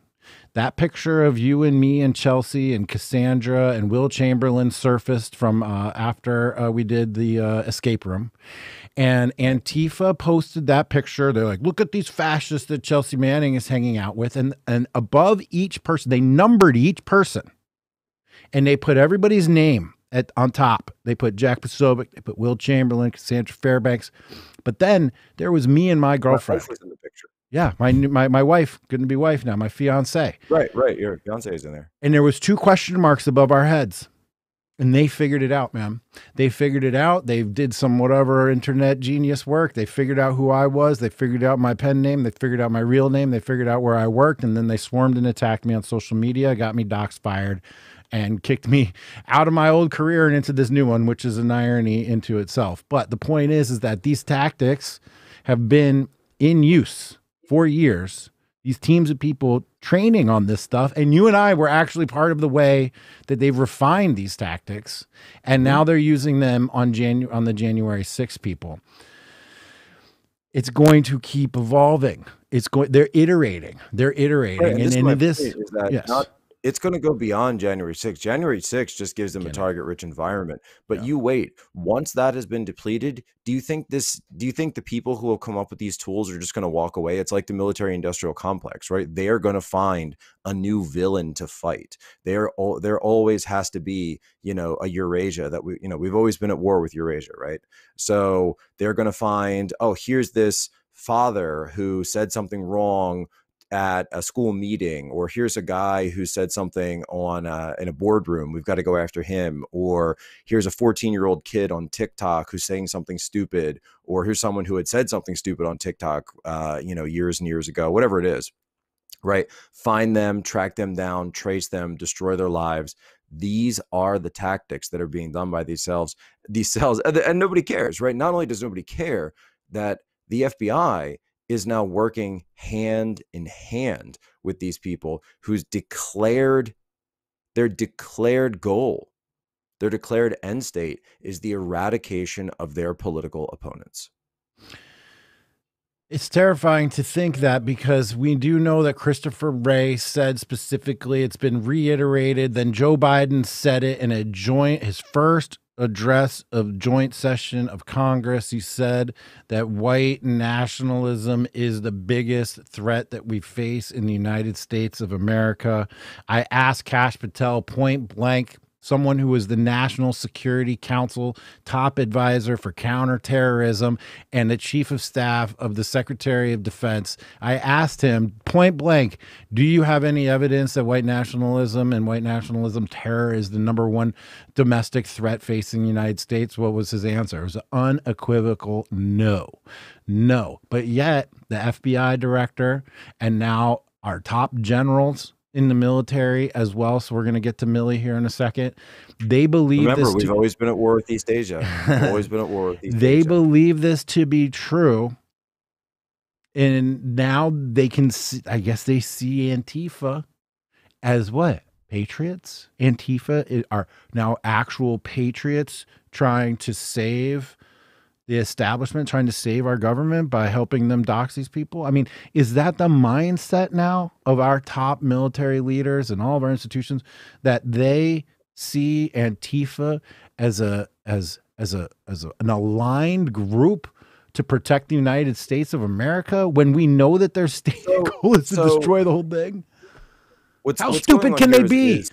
that picture of you and me and Chelsea and Cassandra and Will Chamberlain surfaced from uh, after uh, we did the uh, escape room. And Antifa posted that picture. They're like, look at these fascists that Chelsea Manning is hanging out with. And, and above each person, they numbered each person and they put everybody's name at on top. They put Jack Posobiec, they put Will Chamberlain, Cassandra Fairbanks. But then there was me and my girlfriend. My in the picture. Yeah, my my my wife, going to be wife now, my fiance. Right, right. Your fiance is in there. And there was two question marks above our heads. And they figured it out, man. They figured it out. They did some whatever internet genius work. They figured out who I was. They figured out my pen name. They figured out my real name. They figured out where I worked. And then they swarmed and attacked me on social media, got me docs fired, and kicked me out of my old career and into this new one, which is an irony into itself. But the point is, is that these tactics have been in use for years, these teams of people training on this stuff. And you and I were actually part of the way that they've refined these tactics. And now they're using them on Janu- on the January 6 people. It's going to keep evolving. It's going they're iterating. They're iterating. Right, and, and, and this is that yes. not it's going to go beyond January 6th. January 6th just gives them Can a target rich environment. But yeah. you wait. Once that has been depleted, do you think this do you think the people who have come up with these tools are just going to walk away? It's like the military industrial complex, right? They are going to find a new villain to fight. There there always has to be, you know, a Eurasia that we, you know, we've always been at war with Eurasia, right? So they're going to find, oh, here's this father who said something wrong at a school meeting or here's a guy who said something on uh, in a boardroom we've got to go after him or here's a 14 year old kid on tiktok who's saying something stupid or here's someone who had said something stupid on tiktok uh, you know years and years ago whatever it is right? Find them track them down trace them destroy their lives. These are the tactics that are being done by these cells. These cells and, and nobody cares right? Not only does nobody care that the FBI is now working hand in hand with these people whose declared their declared goal their declared end state is the eradication of their political opponents it's terrifying to think that because we do know that Christopher Wray said specifically, it's been reiterated. Then Joe Biden said it in a joint, his first address of joint session of Congress, he said that white nationalism is the biggest threat that we face in the United States of America. I asked Kash Patel point blank someone who was the National Security Council top advisor for counterterrorism and the chief of staff of the Secretary of Defense. I asked him point blank, Do you have any evidence that white nationalism and white nationalism terror is the number one domestic threat facing the United States? What was his answer? It was an unequivocal no. No. But yet, the FBI director and now our top generals in the military as well. So we're going to get to Milley here in a second. They believe Remember, we've to, always been at war with East Asia. We've always been at war with East they Asia. believe this to be true. And now they can see, I guess they see Antifa as what? Patriots? Antifa are now actual patriots trying to save the establishment trying to save our government by helping them dox these people? I mean, is that the mindset now of our top military leaders and all of our institutions that they see Antifa as a as as a as a, an aligned group to protect the United States of America when we know that their state so, goal is to destroy the whole thing? What's, How what's stupid can they be? Is,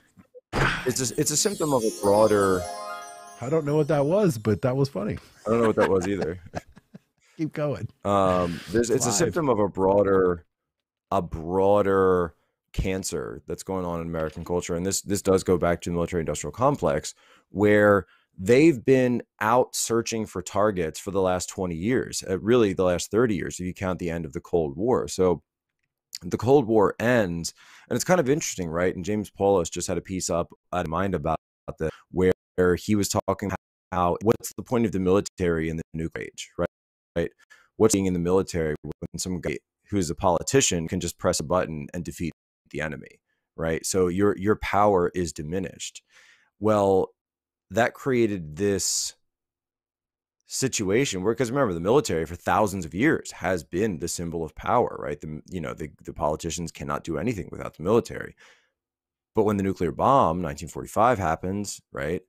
it's a, it's a symptom of a broader I don't know what that was, but that was funny. I don't know what that was either. Keep going. Um, there's it's Live. a symptom of a broader, a broader cancer that's going on in American culture, and this this does go back to the military-industrial complex, where they've been out searching for targets for the last 20 years, uh, really the last 30 years, if you count the end of the Cold War. So the Cold War ends, and it's kind of interesting, right? And James Poulos just had a piece up in mind about that, where where he was talking how what's the point of the military in the nuclear age, right? Right? What's being in the military when some guy who's a politician can just press a button and defeat the enemy, right? So your your power is diminished. Well, that created this situation where because remember the military for thousands of years has been the symbol of power right the you know the, the politicians cannot do anything without the military but when the nuclear bomb 1945 happens right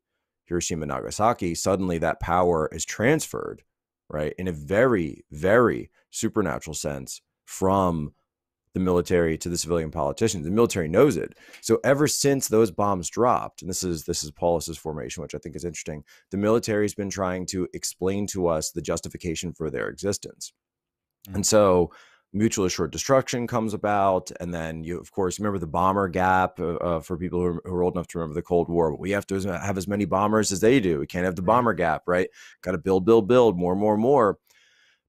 Hiroshima, Nagasaki, suddenly that power is transferred, right, in a very, very supernatural sense from the military to the civilian politicians. The military knows it. So ever since those bombs dropped, and this is this is Poulos's formation, which I think is interesting, the military has been trying to explain to us the justification for their existence. Mm-hmm. And so mutual assured destruction comes about and then you of course remember the bomber gap uh, uh, for people who are, who are, old enough to remember the cold war? But we have to have as many bombers as they do. We can't have the bomber gap right? Got to build build build more more more.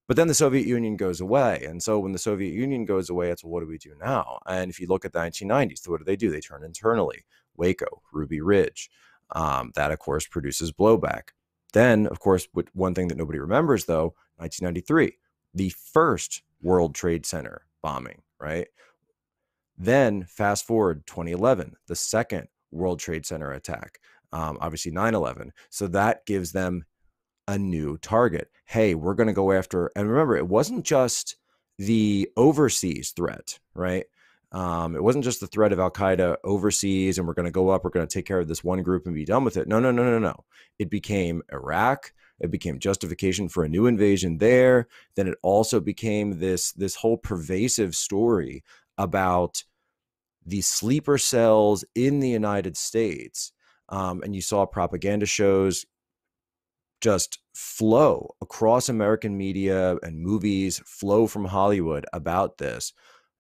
But then the soviet union goes away and so when the soviet union goes away it's well, what do we do now? And if you look at the 1990s so what do they do? They turn internally. Waco ruby ridge um, that of course produces blowback. Then of course one thing that nobody remembers though 1993 the first World Trade Center bombing, right? Then fast forward 2011, the second World Trade Center attack, um, obviously 9 11. So that gives them a new target. Hey, we're going to go after, and remember, it wasn't just the overseas threat, right? Um, it wasn't just the threat of Al Qaeda overseas and we're going to go up, we're going to take care of this one group and be done with it. No, no, no, no, no. It became Iraq, it became justification for a new invasion there. Then it also became this this whole pervasive story about the sleeper cells in the United States. Um, and you saw propaganda shows just flow across American media and movies flow from Hollywood about this,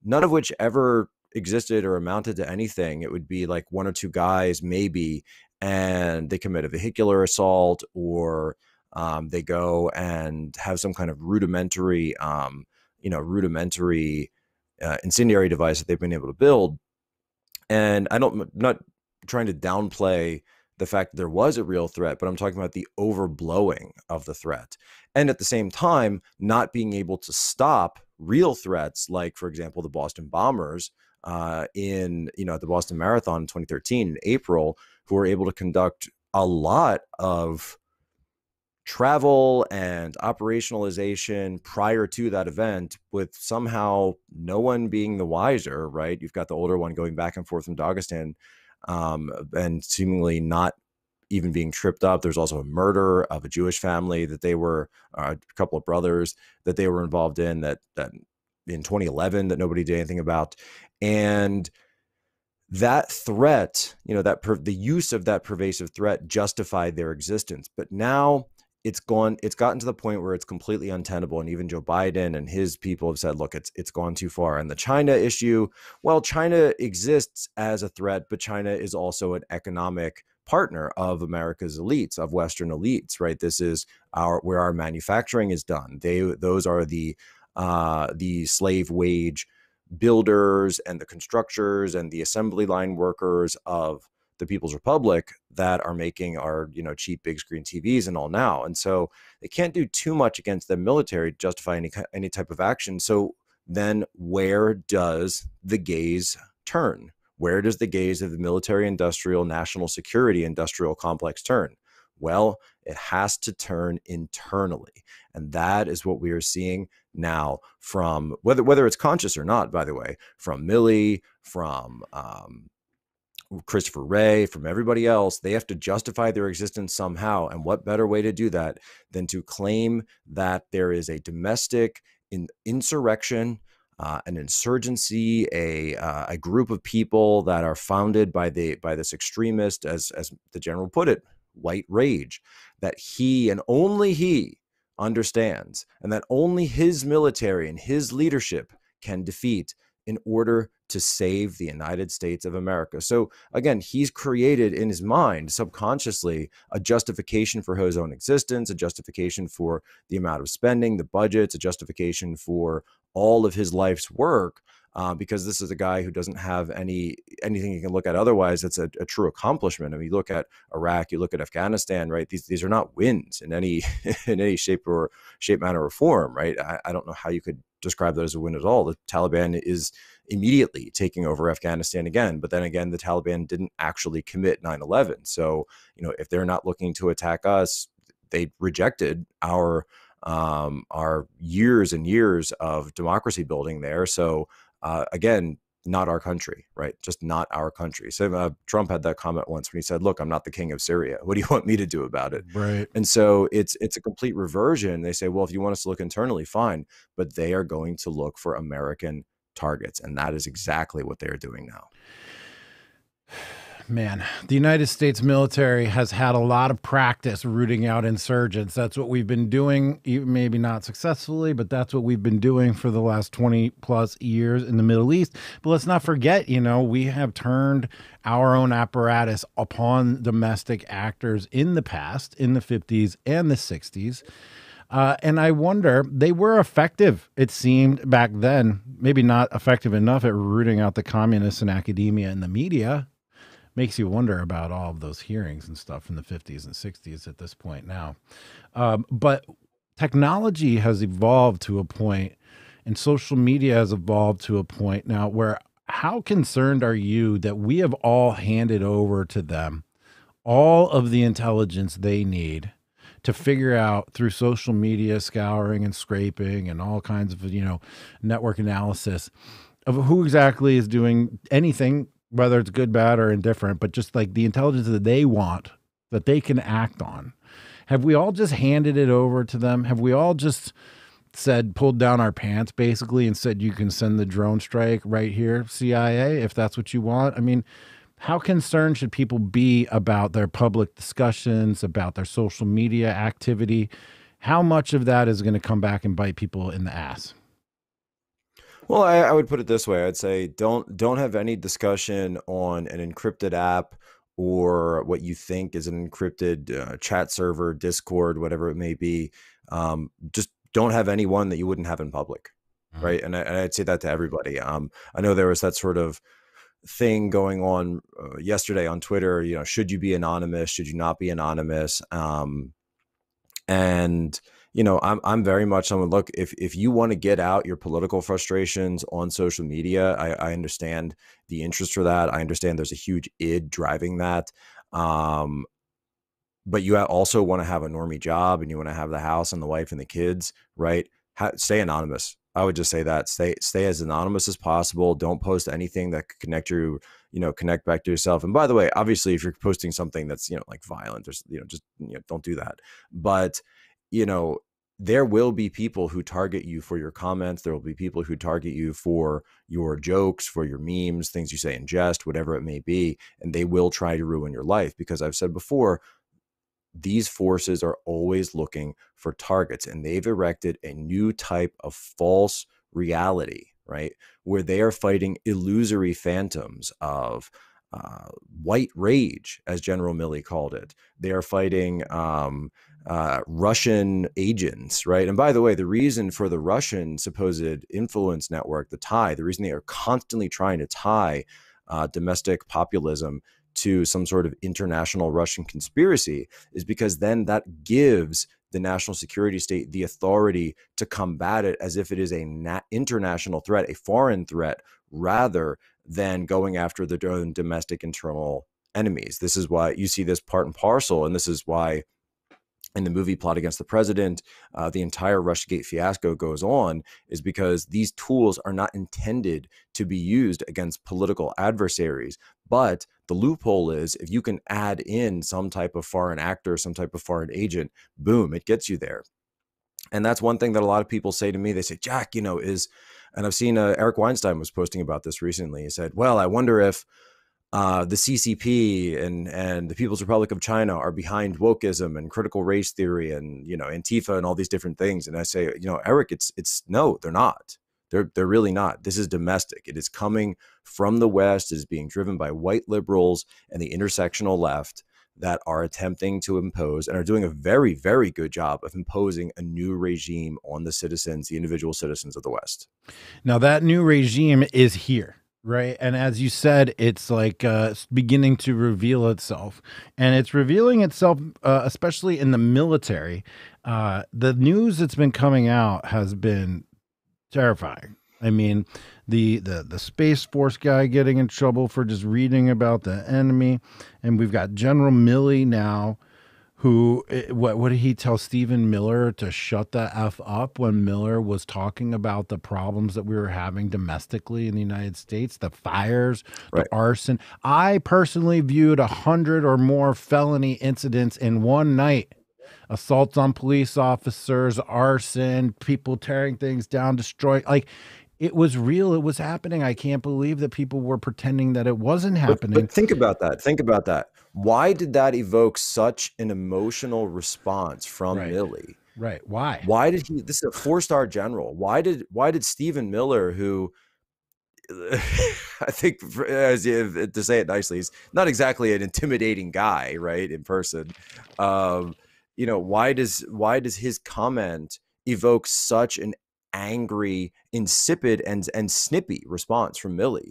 none of which ever existed or amounted to anything. It would be like one or two guys, maybe, and they commit a vehicular assault or um, they go and have some kind of rudimentary, um, you know, rudimentary uh, incendiary device that they've been able to build. And I don't, I'm not trying to downplay the fact that there was a real threat, but I'm talking about the overblowing of the threat. And at the same time, not being able to stop real threats, like, for example, the Boston bombers uh, in, you know, the Boston Marathon in 2013 in April, who were able to conduct a lot of travel and operationalization prior to that event with somehow no one being the wiser right? You've got the older one going back and forth from dagestan um, and seemingly not even being tripped up. There's also a murder of a jewish family that they were uh, a couple of brothers that they were involved in that that in 2011 that nobody did anything about. And that threat you know that per- the use of that pervasive threat justified their existence. But now it's gone it's gotten to the point where it's completely untenable and even Joe Biden and his people have said look it's it's gone too far. And the China issue well China exists as a threat but China is also an economic partner of America's elites of western elites right? This is our where our manufacturing is done. They those are the uh the slave wage builders and the constructors and the assembly line workers of the People's Republic that are making our you know cheap big screen TVs and all now, and so they can't do too much against the military to justify any any type of action. So then, where does the gaze turn? Where does the gaze of the military industrial national security industrial complex turn? Well, it has to turn internally. And that is what we are seeing now from whether whether it's conscious or not, by the way, from Milley, from um, Christopher Wray, from everybody else, they have to justify their existence somehow. And what better way to do that than to claim that there is a domestic in, insurrection, uh, an insurgency, a uh, a group of people that are founded by the by this extremist, as as the general put it, white rage, that he and only he understands, and that only his military and his leadership can defeat in order to save the United States of America. So again, he's created in his mind subconsciously a justification for his own existence, a justification for the amount of spending, the budgets, a justification for all of his life's work. Uh, because this is a guy who doesn't have any anything you can look at otherwise that's a, a, true accomplishment. I mean, you look at Iraq, you look at Afghanistan, right? These these are not wins in any in any shape or shape, manner, or form, right? I, I don't know how you could describe that as a win at all. The Taliban is immediately taking over Afghanistan again. But then again, the Taliban didn't actually commit 9 11. So, you know, if they're not looking to attack us, they rejected our um, our years and years of democracy building there. So uh, again, not our country, right? Just not our country. So uh, Trump had that comment once when he said, "Look, I'm not the king of Syria. What do you want me to do about it?" Right. And so it's it's a complete reversion. They say, "Well, if you want us to look internally, fine," but they are going to look for American targets. And that is exactly what they're doing now. Man, the United States military has had a lot of practice rooting out insurgents. That's what we've been doing, maybe not successfully, but that's what we've been doing for the last 20 plus years in the Middle East. But let's not forget, you know, we have turned our own apparatus upon domestic actors in the past, in the 50s and the 60s. Uh, and I wonder, they were effective, it seemed back then, maybe not effective enough at rooting out the communists in academia and the media. Makes you wonder about all of those hearings and stuff from the 50s and 60s at this point now. Um, but technology has evolved to a point, and social media has evolved to a point now where how concerned are you that we have all handed over to them all of the intelligence they need to figure out through social media scouring and scraping and all kinds of you know network analysis of who exactly is doing anything whether it's good bad or indifferent but just like the intelligence that they want that they can act on have we all just handed it over to them have we all just said pulled down our pants basically and said you can send the drone strike right here CIA if that's what you want i mean how concerned should people be about their public discussions, about their social media activity? How much of that is going to come back and bite people in the ass? Well, I, I would put it this way: I'd say don't don't have any discussion on an encrypted app or what you think is an encrypted uh, chat server, Discord, whatever it may be. Um, just don't have any one that you wouldn't have in public, mm-hmm. right? And, I, and I'd say that to everybody. Um, I know there was that sort of thing going on uh, yesterday on Twitter. You know, should you be anonymous? Should you not be anonymous? Um, and you know, I'm I'm very much someone. Look, if if you want to get out your political frustrations on social media, I, I understand the interest for that. I understand there's a huge id driving that. Um, but you also want to have a normie job and you want to have the house and the wife and the kids, right? Ha- stay anonymous. I would just say that stay stay as anonymous as possible. Don't post anything that could connect you, you know, connect back to yourself. And by the way, obviously, if you're posting something that's you know like violent or you know just you know don't do that. But you know there will be people who target you for your comments. There will be people who target you for your jokes, for your memes, things you say in jest, whatever it may be, and they will try to ruin your life because I've said before these forces are always looking for targets and they've erected a new type of false reality, right? Where they are fighting illusory phantoms of uh, white rage, as General Milley called it. They are fighting um, uh, Russian agents, right? And by the way, the reason for the Russian supposed influence network, the tie, the reason they are constantly trying to tie uh, domestic populism to some sort of international Russian conspiracy is because then that gives the national security state the authority to combat it as if it is a nat- international threat, a foreign threat, rather than going after their own domestic internal enemies. This is why you see this part and parcel, and this is why in the movie Plot Against the President, uh, the entire Russiagate fiasco goes on, is because these tools are not intended to be used against political adversaries. But the loophole is if you can add in some type of foreign actor, some type of foreign agent, boom, it gets you there. And that's one thing that a lot of people say to me. They say, Jack, you know, is, and I've seen uh, Eric Weinstein was posting about this recently. He said, well, I wonder if, uh, the CCP and and the People's Republic of China are behind wokeism and critical race theory and you know Antifa and all these different things. And I say, you know, Eric, it's it's no, they're not. They're they're really not. This is domestic. It is coming from the West. It is being driven by white liberals and the intersectional left that are attempting to impose and are doing a very very good job of imposing a new regime on the citizens, the individual citizens of the West. Now that new regime is here Right. And as you said, it's like uh, beginning to reveal itself. And it's revealing itself, uh, especially in the military. Uh, the news that's been coming out has been terrifying. I mean, the, the the Space Force guy getting in trouble for just reading about the enemy. And we've got General Milley now who eh, what what did he tell Stephen Miller to shut the f up when Miller was talking about the problems that we were having domestically in the United States, the fires, right. the arson. I personally viewed a hundred or more felony incidents in one night. Assaults on police officers, arson, people tearing things down, destroying like it was real. It was happening. I can't believe that people were pretending that it wasn't happening. But, but think about that. Think about that. Why did that evoke such an emotional response from right. Milley? Right. Why? Why did he? This is a four-star general. Why did Why did Stephen Miller, who I think, as to say it nicely, he's not exactly an intimidating guy, right? In person, um, you know, why does why does his comment evoke such an angry, insipid, and and snippy response from Milley.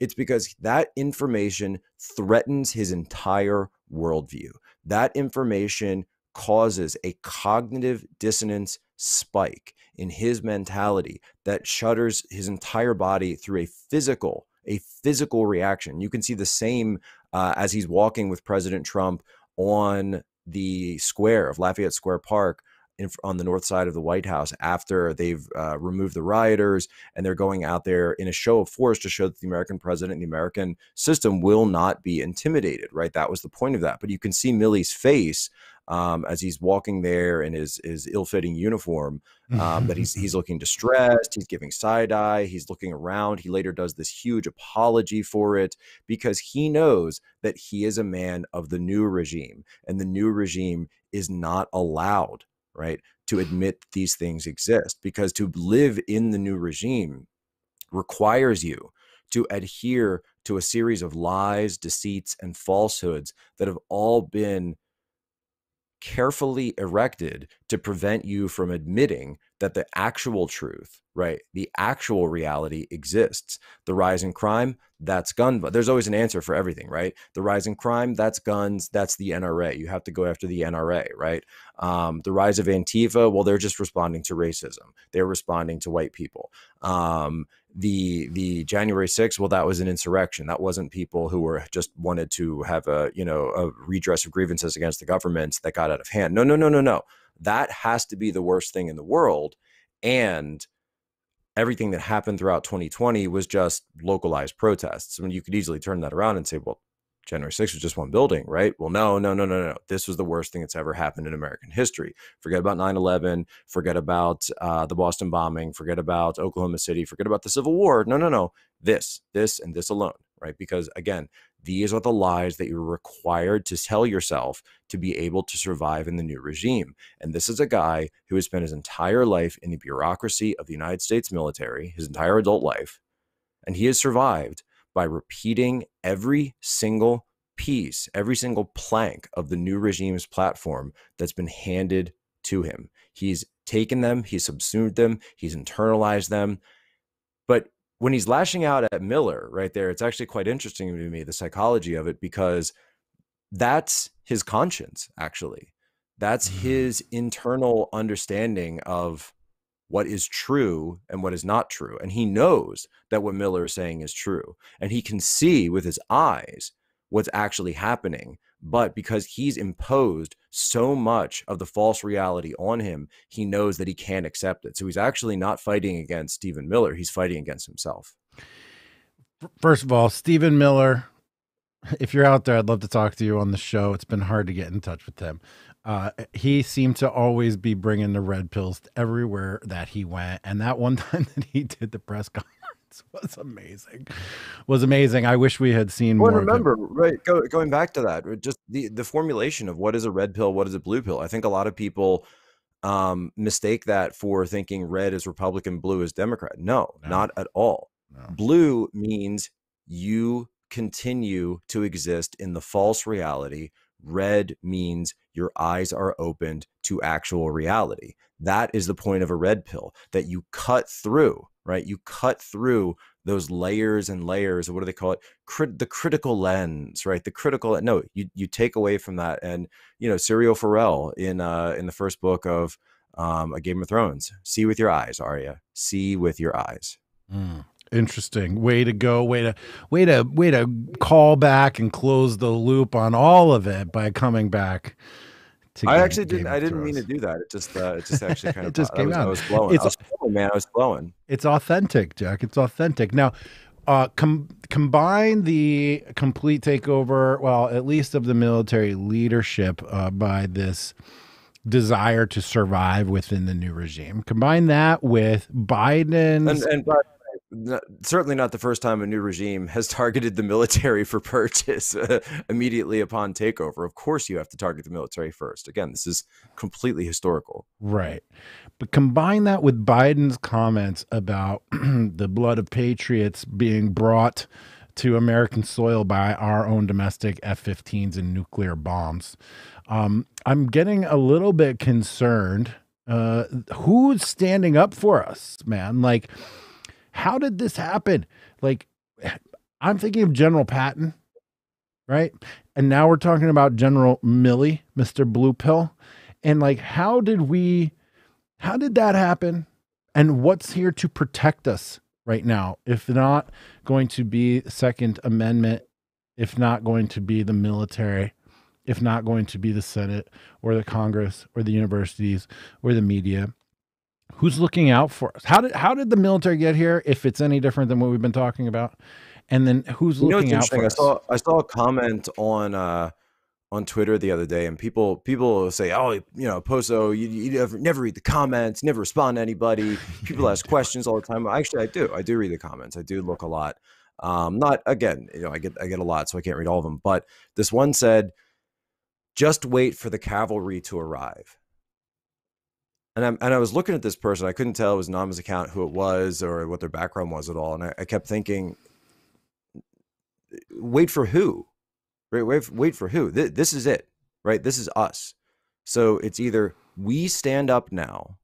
It's because that information threatens his entire worldview. That information causes a cognitive dissonance spike in his mentality that shudders his entire body through a physical a physical reaction. You can see the same uh, as he's walking with President Trump on the square of Lafayette Square Park in, on the north side of the White House after they've uh, removed the rioters and they're going out there in a show of force to show that the American president and the American system will not be intimidated, right? That was the point of that. But you can see Milley's face um, as he's walking there in his his ill-fitting uniform um, that he's he's looking distressed he's giving side eye he's looking around he later does this huge apology for it because he knows that he is a man of the new regime and the new regime is not allowed right, to admit these things exist. Because to live in the new regime requires you to adhere to a series of lies, deceits, and falsehoods that have all been carefully erected to prevent you from admitting that the actual truth, right? The actual reality exists. The rise in crime, that's gun. But there's always an answer for everything, right? The rise in crime, that's guns. That's the NRA. You have to go after the NRA, right? Um, the rise of Antifa, well, they're just responding to racism. They're responding to white people. Um, the the January 6th, well, that was an insurrection. That wasn't people who were just wanted to have a you know a redress of grievances against the government that got out of hand. No, no, no, no, no. That has to be the worst thing in the world. And everything that happened throughout 2020 was just localized protests. I mean, you could easily turn that around and say, well, January 6th was just one building, right? Well, no, no, no, no, no. This was the worst thing that's ever happened in American history. Forget about 9 11, forget about uh, the Boston bombing, forget about Oklahoma City, forget about the Civil War. No, no, no. This, this, and this alone, right? Because again, these are the lies that you're required to tell yourself to be able to survive in the new regime. And this is a guy who has spent his entire life in the bureaucracy of the United States military, his entire adult life, and he has survived by repeating every single piece, every single plank of the new regime's platform that's been handed to him. He's taken them, he's subsumed them, he's internalized them. When he's lashing out at Miller right there, it's actually quite interesting to me, the psychology of it, because that's his conscience, actually. That's mm-hmm. his internal understanding of what is true and what is not true. And he knows that what Miller is saying is true. And he can see with his eyes what's actually happening. But because he's imposed so much of the false reality on him, he knows that he can't accept it. So he's actually not fighting against Stephen Miller, he's fighting against himself. First of all, Stephen Miller, if you're out there, I'd love to talk to you on the show. It's been hard to get in touch with him. Uh, he seemed to always be bringing the red pills everywhere that he went. And that one time that he did the press conference was amazing. Was amazing. I wish we had seen well, more. Remember, right? Go, going back to that, just the the formulation of what is a red pill, what is a blue pill. I think a lot of people um, mistake that for thinking red is Republican, blue is Democrat. No, no. not at all. No. Blue means you continue to exist in the false reality Red means your eyes are opened to actual reality. That is the point of a red pill that you cut through, right? You cut through those layers and layers of what do they call it? Crit- the critical lens, right? The critical no, you you take away from that, and you know, Syrio Forel in uh in the first book of um, a Game of Thrones, see with your eyes, Arya, see with your eyes. Mm. Interesting. Way to go. Way to way to way to call back and close the loop on all of it by coming back. I actually didn't. I didn't mean to do that. It just. Uh, it just actually kind of. it just came I was, out. I was flowing. It's, I was flowing, man. I was flowing. It's authentic, Jack. It's authentic. Now, uh, com- combine the complete takeover, well, at least of the military leadership, uh, by this desire to survive within the new regime. Combine that with Biden's and, and but certainly not the first time a new regime has targeted the military for purchase uh, immediately upon takeover. Of course, you have to target the military first. Again, this is completely historical. Right. But combine that with Biden's comments about the blood of patriots being brought to American soil by our own domestic F 15s and nuclear bombs. Um, I'm getting a little bit concerned. Uh, who's standing up for us, man? Like, how did this happen? Like, I'm thinking of General Patton, right? And now we're talking about General Milley, Mr. Blue Pill. And like, how did we, how did that happen? And what's here to protect us right now? If not going to be Second Amendment, if not going to be the military, if not going to be the Senate or the Congress or the universities or the media, who's looking out for us? How did how did the military get here? If it's any different than what we've been talking about, and then who's you looking out for us? I saw I saw a comment on uh, on Twitter the other day, and people people say, "Oh, you know, Poso, you, you never, never read the comments, never respond to anybody." People ask questions all the time. Actually, I do. I do read the comments. I do look a lot. Um, not again, you know, I get I get a lot, so I can't read all of them. But this one said, "Just wait for the cavalry to arrive." And, I'm, and I was looking at this person. I couldn't tell it was anonymous account who it was or what their background was at all. And I, I kept thinking, wait for who? Wait, wait, wait for who? This, this is it, right? This is us. So it's either we stand up now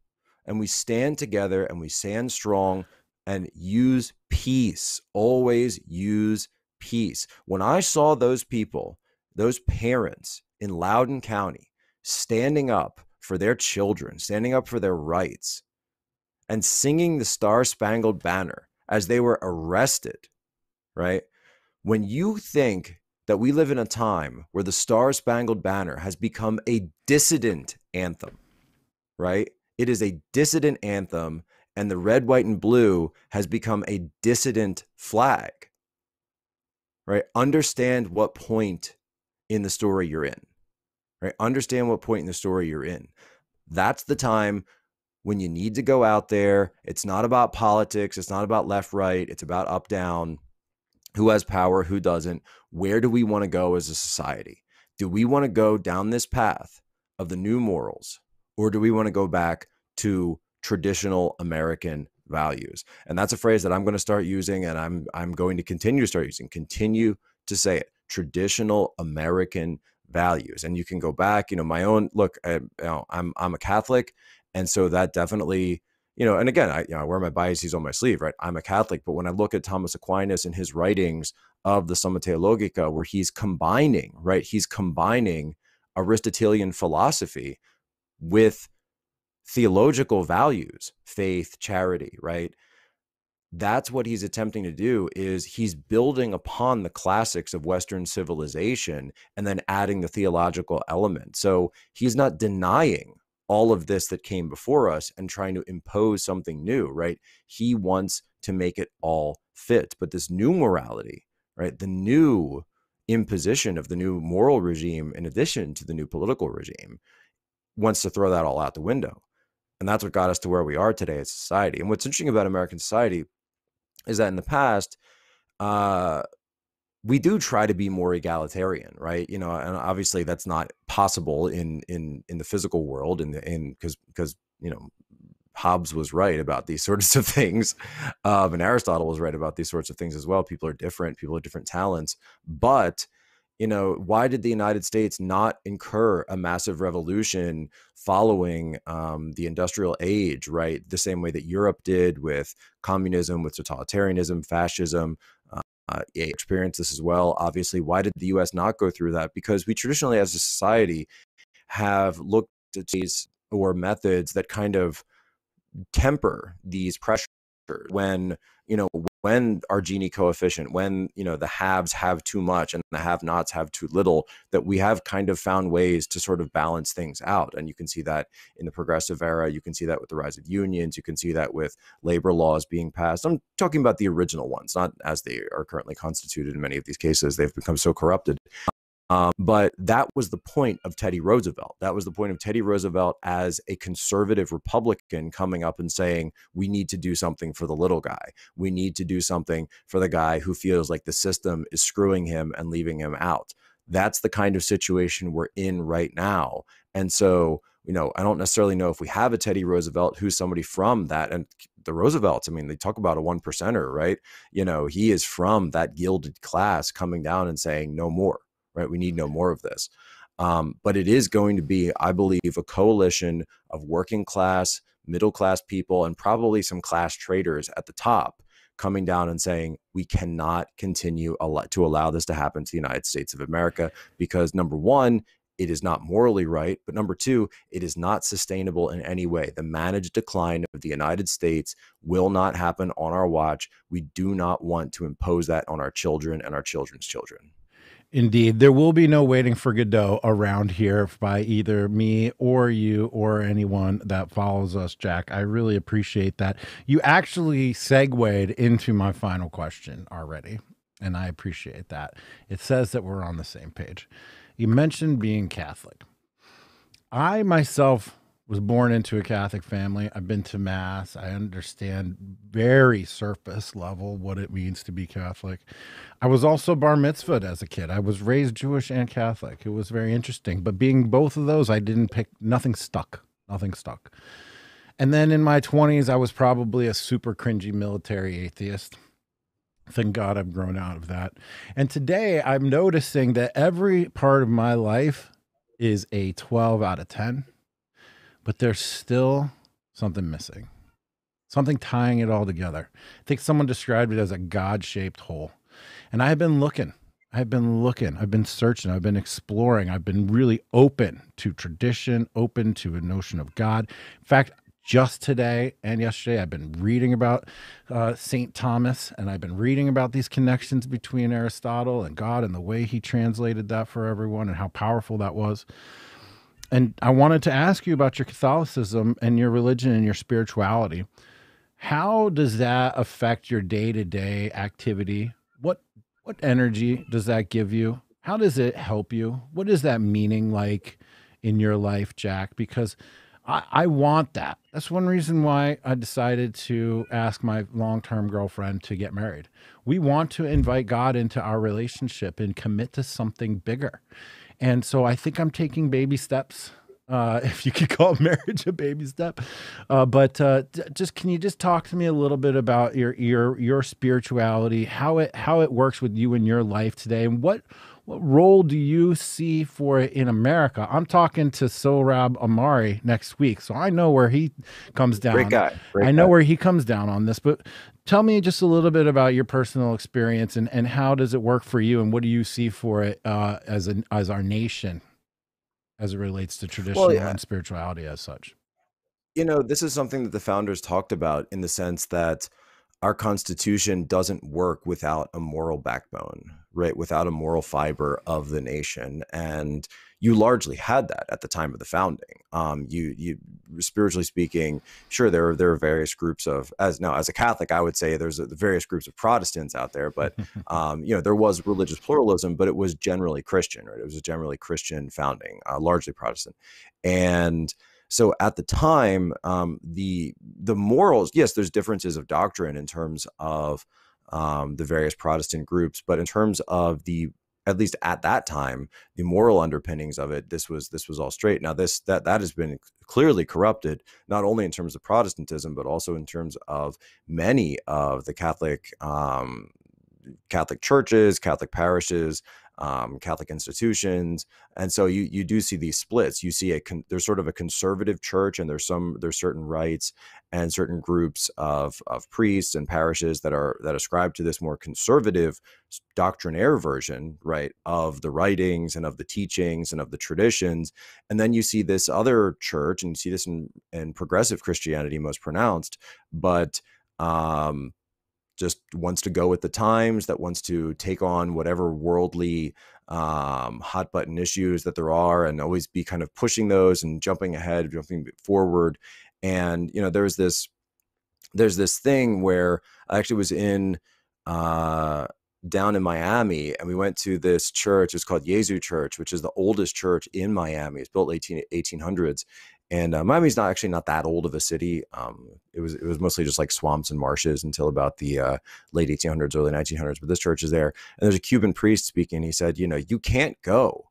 and we stand together and we stand strong and use peace. Always use peace. When I saw those people, those parents in Loudoun County standing up for their children, standing up for their rights, and singing the Star Spangled Banner as they were arrested, right? When you think that we live in a time where the Star Spangled Banner has become a dissident anthem, right? It is a dissident anthem, and the red, white, and blue has become a dissident flag, right? Understand what point in the story you're in, right? Understand what point in the story you're in. That's the time when you need to go out there. It's not about politics, it's not about left, right, it's about up, down who has power, who doesn't, where do we want to go as a society? Do we want to go down this path of the new morals, or do we want to go back to traditional American values? And that's a phrase that I'm going to start using, and I'm I'm going to continue to start using. Continue to say it. Traditional American values, and you can go back. You know, my own look. I, you know, I'm I'm a Catholic, and so that definitely you know, and again, I, you know, I wear my biases on my sleeve, right? I'm a Catholic, but when I look at Thomas Aquinas and his writings of the Summa Theologica, where he's combining, right? He's combining Aristotelian philosophy with theological values, faith, charity, right? That's what he's attempting to do is he's building upon the classics of Western civilization and then adding the theological element. So he's not denying all of this that came before us and trying to impose something new, right? He wants to make it all fit. But this new morality, right? The new imposition of the new moral regime, in addition to the new political regime, wants to throw that all out the window. And that's what got us to where we are today as society. And what's interesting about American society is that in the past, uh, we do try to be more egalitarian right you know and obviously that's not possible in in in the physical world and in because because you know Hobbes was right about these sorts of things, um, and Aristotle was right about these sorts of things as well. People are different. People have different talents, but you know, why did the United States not incur a massive revolution following um, the industrial age, right? The same way that Europe did with communism, with totalitarianism, fascism, uh, experience this as well. Obviously, why did the U.S. not go through that? Because we traditionally, as a society, have looked at these or methods that kind of temper these pressures when you know when our Gini coefficient, when you know the haves have too much and the have-nots have too little, that we have kind of found ways to sort of balance things out. And you can see that in the progressive era. You can see that with the rise of unions. You can see that with labor laws being passed. I'm talking about the original ones, not as they are currently constituted in many of these cases. They've become so corrupted. Um, but that was the point of Teddy Roosevelt. That was the point of Teddy Roosevelt as a conservative Republican coming up and saying, we need to do something for the little guy. We need to do something for the guy who feels like the system is screwing him and leaving him out. That's the kind of situation we're in right now. And so, you know, I don't necessarily know if we have a Teddy Roosevelt who's somebody from that. And the Roosevelts, I mean, they talk about a one percenter, right? You know, he is from that gilded class coming down and saying, no more right? We need no more of this. Um, but it is going to be, I believe, a coalition of working class, middle class people, and probably some class traders at the top coming down and saying we cannot continue to allow this to happen to the United States of America because number one, it is not morally right, but number two, it is not sustainable in any way. The managed decline of the United States will not happen on our watch. We do not want to impose that on our children and our children's children. Indeed. There will be no waiting for Godot around here by either me or you or anyone that follows us, Jack. I really appreciate that. You actually segued into my final question already, and I appreciate that. It says that we're on the same page. You mentioned being Catholic. I myself was born into a Catholic family. I've been to Mass. I understand very surface level what it means to be Catholic. I was also bar mitzvahed as a kid. I was raised Jewish and Catholic. It was very interesting. But being both of those, I didn't pick, nothing stuck. Nothing stuck. And then in my 20s, I was probably a super cringy military atheist. Thank God I've grown out of that. And today I'm noticing that every part of my life is a 12 out of 10 but there's still something missing, something tying it all together. I think someone described it as a God shaped hole. And I have been looking. I've been looking, I've been searching, I've been exploring, I've been really open to tradition, open to a notion of God. In fact, just today and yesterday, I've been reading about uh, St. Thomas and I've been reading about these connections between Aristotle and God and the way he translated that for everyone and how powerful that was. And I wanted to ask you about your Catholicism and your religion and your spirituality. How does that affect your day to day activity? What what energy does that give you? How does it help you? What is that meaning like in your life, Jack? Because I, I want that. That's one reason why I decided to ask my long term girlfriend to get married. We want to invite God into our relationship and commit to something bigger. And so I think I'm taking baby steps. Uh, if you could call marriage a baby step, uh, but uh, just can you just talk to me a little bit about your your your spirituality, how it how it works with you in your life today, and what what role do you see for it in America? I'm talking to Sohrab Ahmari next week, so I know where he comes down. Great guy. Great I know guy. where he comes down on this, but tell me just a little bit about your personal experience and, and how does it work for you, and what do you see for it uh, as an as our nation as it relates to traditional Well, yeah. and spirituality as such. You know, this is something that the founders talked about in the sense that our Constitution doesn't work without a moral backbone, right? Without a moral fiber of the nation. And you largely had that at the time of the founding. Um, you, you, spiritually speaking, sure, there are there are various groups of as now as a Catholic, I would say there's a, various groups of Protestants out there, but um, you know there was religious pluralism, but it was generally Christian, right? It was a generally Christian founding, uh, largely Protestant, and so at the time, um, the the morals, yes, there's differences of doctrine in terms of um, the various Protestant groups, but in terms of the at least at that time, the moral underpinnings of it, this was this was all straight. Now this that that has been clearly corrupted, not only in terms of Protestantism, but also in terms of many of the Catholic um, Catholic churches, Catholic parishes, um, Catholic institutions, and so you you do see these splits. You see a con- there's sort of a conservative church, and there's some there's certain rites and certain groups of of priests and parishes that are that ascribe to this more conservative doctrinaire version, right, of the writings and of the teachings and of the traditions, and then you see this other church, and you see this in in progressive Christianity most pronounced, but um just wants to go with the times, that wants to take on whatever worldly um, hot button issues that there are, and always be kind of pushing those and jumping ahead, jumping forward. And you know, there's this there's this thing where I actually was in uh, down in Miami, and we went to this church. It's called Gesu Church, which is the oldest church in Miami. It's built 18, 1800s, and uh, Miami's not actually not that old of a city. Um, it was it was mostly just like swamps and marshes until about the uh, late 1800s, early 1900s. But this church is there, and there's a Cuban priest speaking. He said, you know, you can't go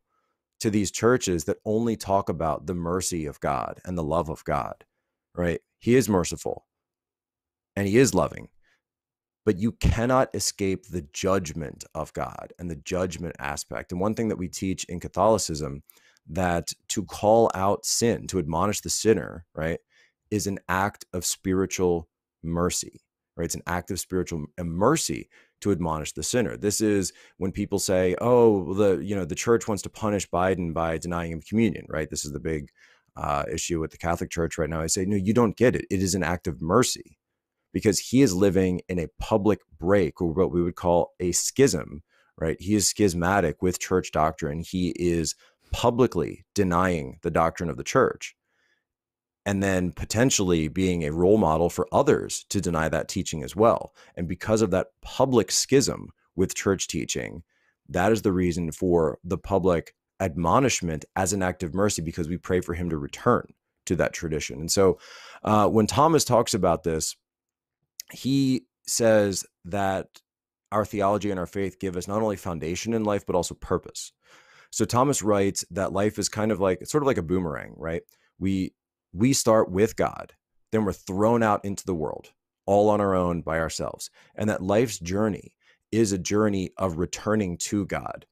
to these churches that only talk about the mercy of God and the love of God. Right? He is merciful, and he is loving, but you cannot escape the judgment of God and the judgment aspect. And one thing that we teach in Catholicism that to call out sin, to admonish the sinner, right, is an act of spiritual mercy, right? It's an act of spiritual mercy to admonish the sinner. This is when people say, "Oh, the you know the church wants to punish Biden by denying him communion," right? This is the big uh, issue with the Catholic Church right now. I say, no, you don't get it. It is an act of mercy because he is living in a public break, or what we would call a schism, right? He is schismatic with church doctrine. He is publicly denying the doctrine of the church and then potentially being a role model for others to deny that teaching as well. And because of that public schism with church teaching, that is the reason for the public admonishment as an act of mercy because we pray for him to return to that tradition. And so uh, when Thomas talks about this, he says that our theology and our faith give us not only foundation in life, but also purpose. So Thomas writes that life is kind of like it's sort of like a boomerang, right? We we start with God, then we're thrown out into the world all on our own by ourselves. And that life's journey is a journey of returning to God.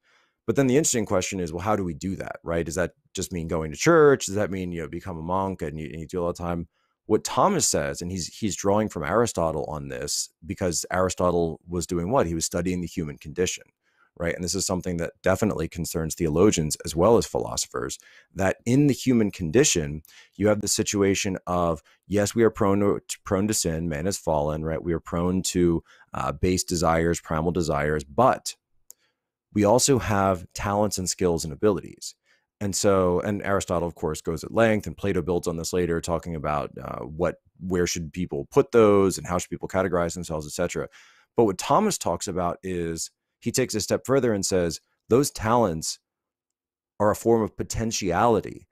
But then the interesting question is, well, how do we do that, right? Does that just mean going to church? Does that mean you know become a monk and you, and you do all the time? what Thomas says, and he's he's drawing from Aristotle on this because Aristotle was doing what? He was studying the human condition, right? And this is something that definitely concerns theologians as well as philosophers. That in the human condition, you have the situation of yes, we are prone to prone to sin. Man has fallen, right? We are prone to uh, base desires, primal desires, but we also have talents and skills and abilities. And so, and Aristotle, of course, goes at length, and Plato builds on this later, talking about uh, what, where should people put those, and how should people categorize themselves, etc. But what Thomas talks about is he takes a step further and says those talents are a form of potentiality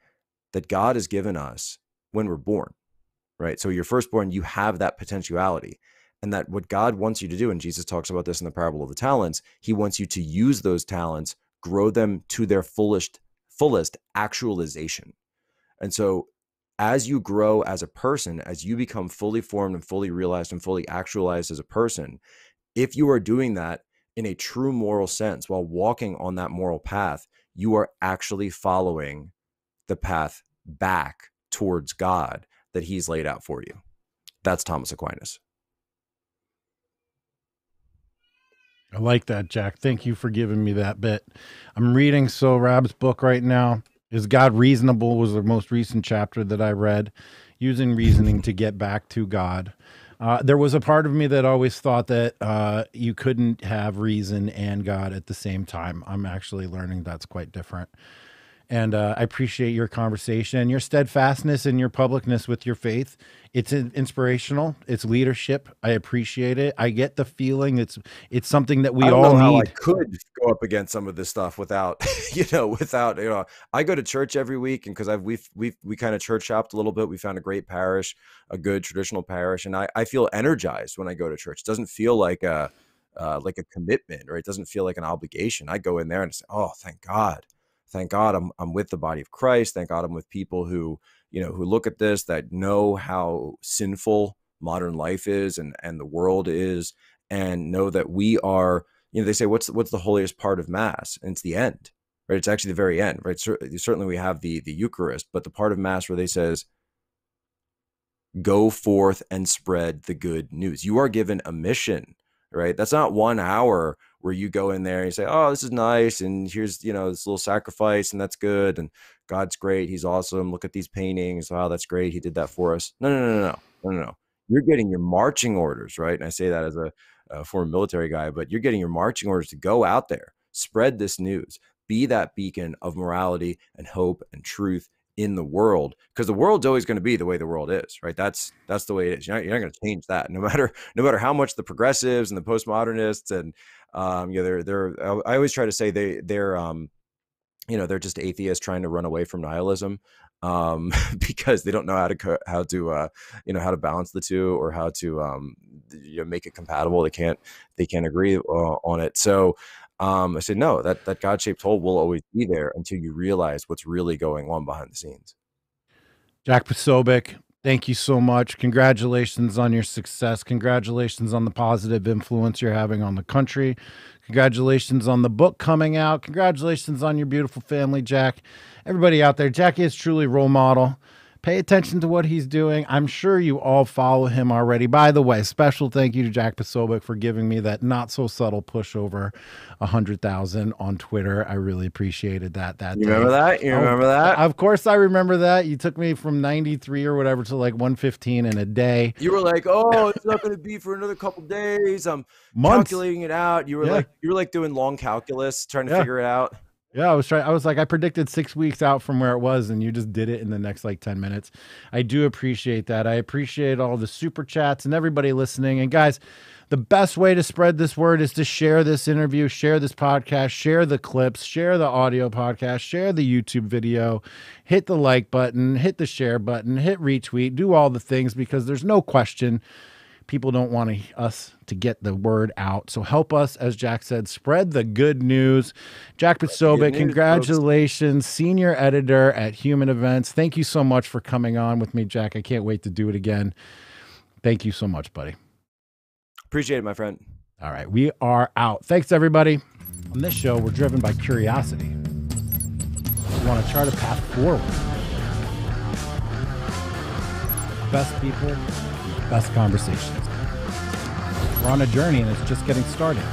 that God has given us when we're born, right? So you're firstborn, you have that potentiality. And that what God wants you to do, and Jesus talks about this in the parable of the talents, he wants you to use those talents, grow them to their fullest fullest actualization. And so as you grow as a person, as you become fully formed and fully realized and fully actualized as a person, if you are doing that in a true moral sense while walking on that moral path, you are actually following the path back towards God that he's laid out for you. That's Thomas Aquinas. I like that, Jack. Thank you for giving me that bit. I'm reading Sohrab's book right now. Is God Reasonable was the most recent chapter that I read, using reasoning to get back to God. Uh, there was a part of me that always thought that uh, you couldn't have reason and God at the same time. I'm actually learning that's quite different. And uh, I appreciate your conversation, your steadfastness, and your publicness with your faith. It's inspirational. It's leadership. I appreciate it. I get the feeling it's it's something that we all need. I could go up against some of this stuff without, you know, without you know. I go to church every week, and because I've we've we've we kind of church shopped a little bit. We found a great parish, a good traditional parish, and I I feel energized when I go to church. It doesn't feel like a uh, like a commitment, or it doesn't feel like an obligation. I go in there and say, "Oh, thank God." Thank God I'm I'm with the body of Christ. Thank God I'm with people who, you know, who look at this that know how sinful modern life is and and the world is and know that we are, you know, they say what's what's the holiest part of mass? And it's the end. Right? It's actually the very end, right? Certainly we have the the Eucharist, but the part of mass where they says go forth and spread the good news. You are given a mission, right? That's not one hour where you go in there and you say, "Oh, this is nice," and here's you know this little sacrifice, and that's good, and God's great, He's awesome. Look at these paintings. Wow, that's great. He did that for us. No, no, no, no, no, no, no. You're getting your marching orders, right? And I say that as a, a former military guy, but you're getting your marching orders to go out there, spread this news, be that beacon of morality and hope and truth in the world because the world's always going to be the way the world is right that's that's the way it is you're not, you're not going to change that no matter no matter how much the progressives and the postmodernists and um, you know, they're they're. I always try to say they they're um, you know, they're just atheists trying to run away from nihilism um, because they don't know how to how to uh, you know how to balance the two or how to um, you know, make it compatible. They can't they can't agree uh, on it. So um, I said no. That that God shaped hole will always be there until you realize what's really going on behind the scenes. Jack Posobiec, Thank you so much. Congratulations on your success. Congratulations on the positive influence you're having on the country. Congratulations on the book coming out. Congratulations on your beautiful family, Jack. Everybody out there, Jack is truly a role model. Pay attention to what he's doing. I'm sure you all follow him already. By the way, special thank you to Jack Posobiec for giving me that not so subtle push over a hundred thousand on Twitter. I really appreciated that. That you day. remember that? You oh, remember that? Of course, I remember that. You took me from 93 or whatever to like 115 in a day. You were like, "Oh, it's not going to be for another couple days." I'm Months. calculating it out. You were yeah. like, you were like doing long calculus, trying to yeah. figure it out. Yeah, I was trying. I was like, I predicted six weeks out from where it was, and you just did it in the next like 10 minutes. I do appreciate that. I appreciate all the super chats and everybody listening. And guys, the best way to spread this word is to share this interview, share this podcast, share the clips, share the audio podcast, share the YouTube video, hit the like button, hit the share button, hit retweet, do all the things because there's no question people don't want to, us to get the word out. So help us, as Jack said, spread the good news. Jack Posobiec, congratulations, senior editor at Human Events. Thank you so much for coming on with me, Jack. I can't wait to do it again. Thank you so much, buddy. Appreciate it, my friend. All right, we are out. Thanks, everybody. On this show, we're driven by curiosity. We want to chart a path forward best people, best conversations. We're on a journey and it's just getting started.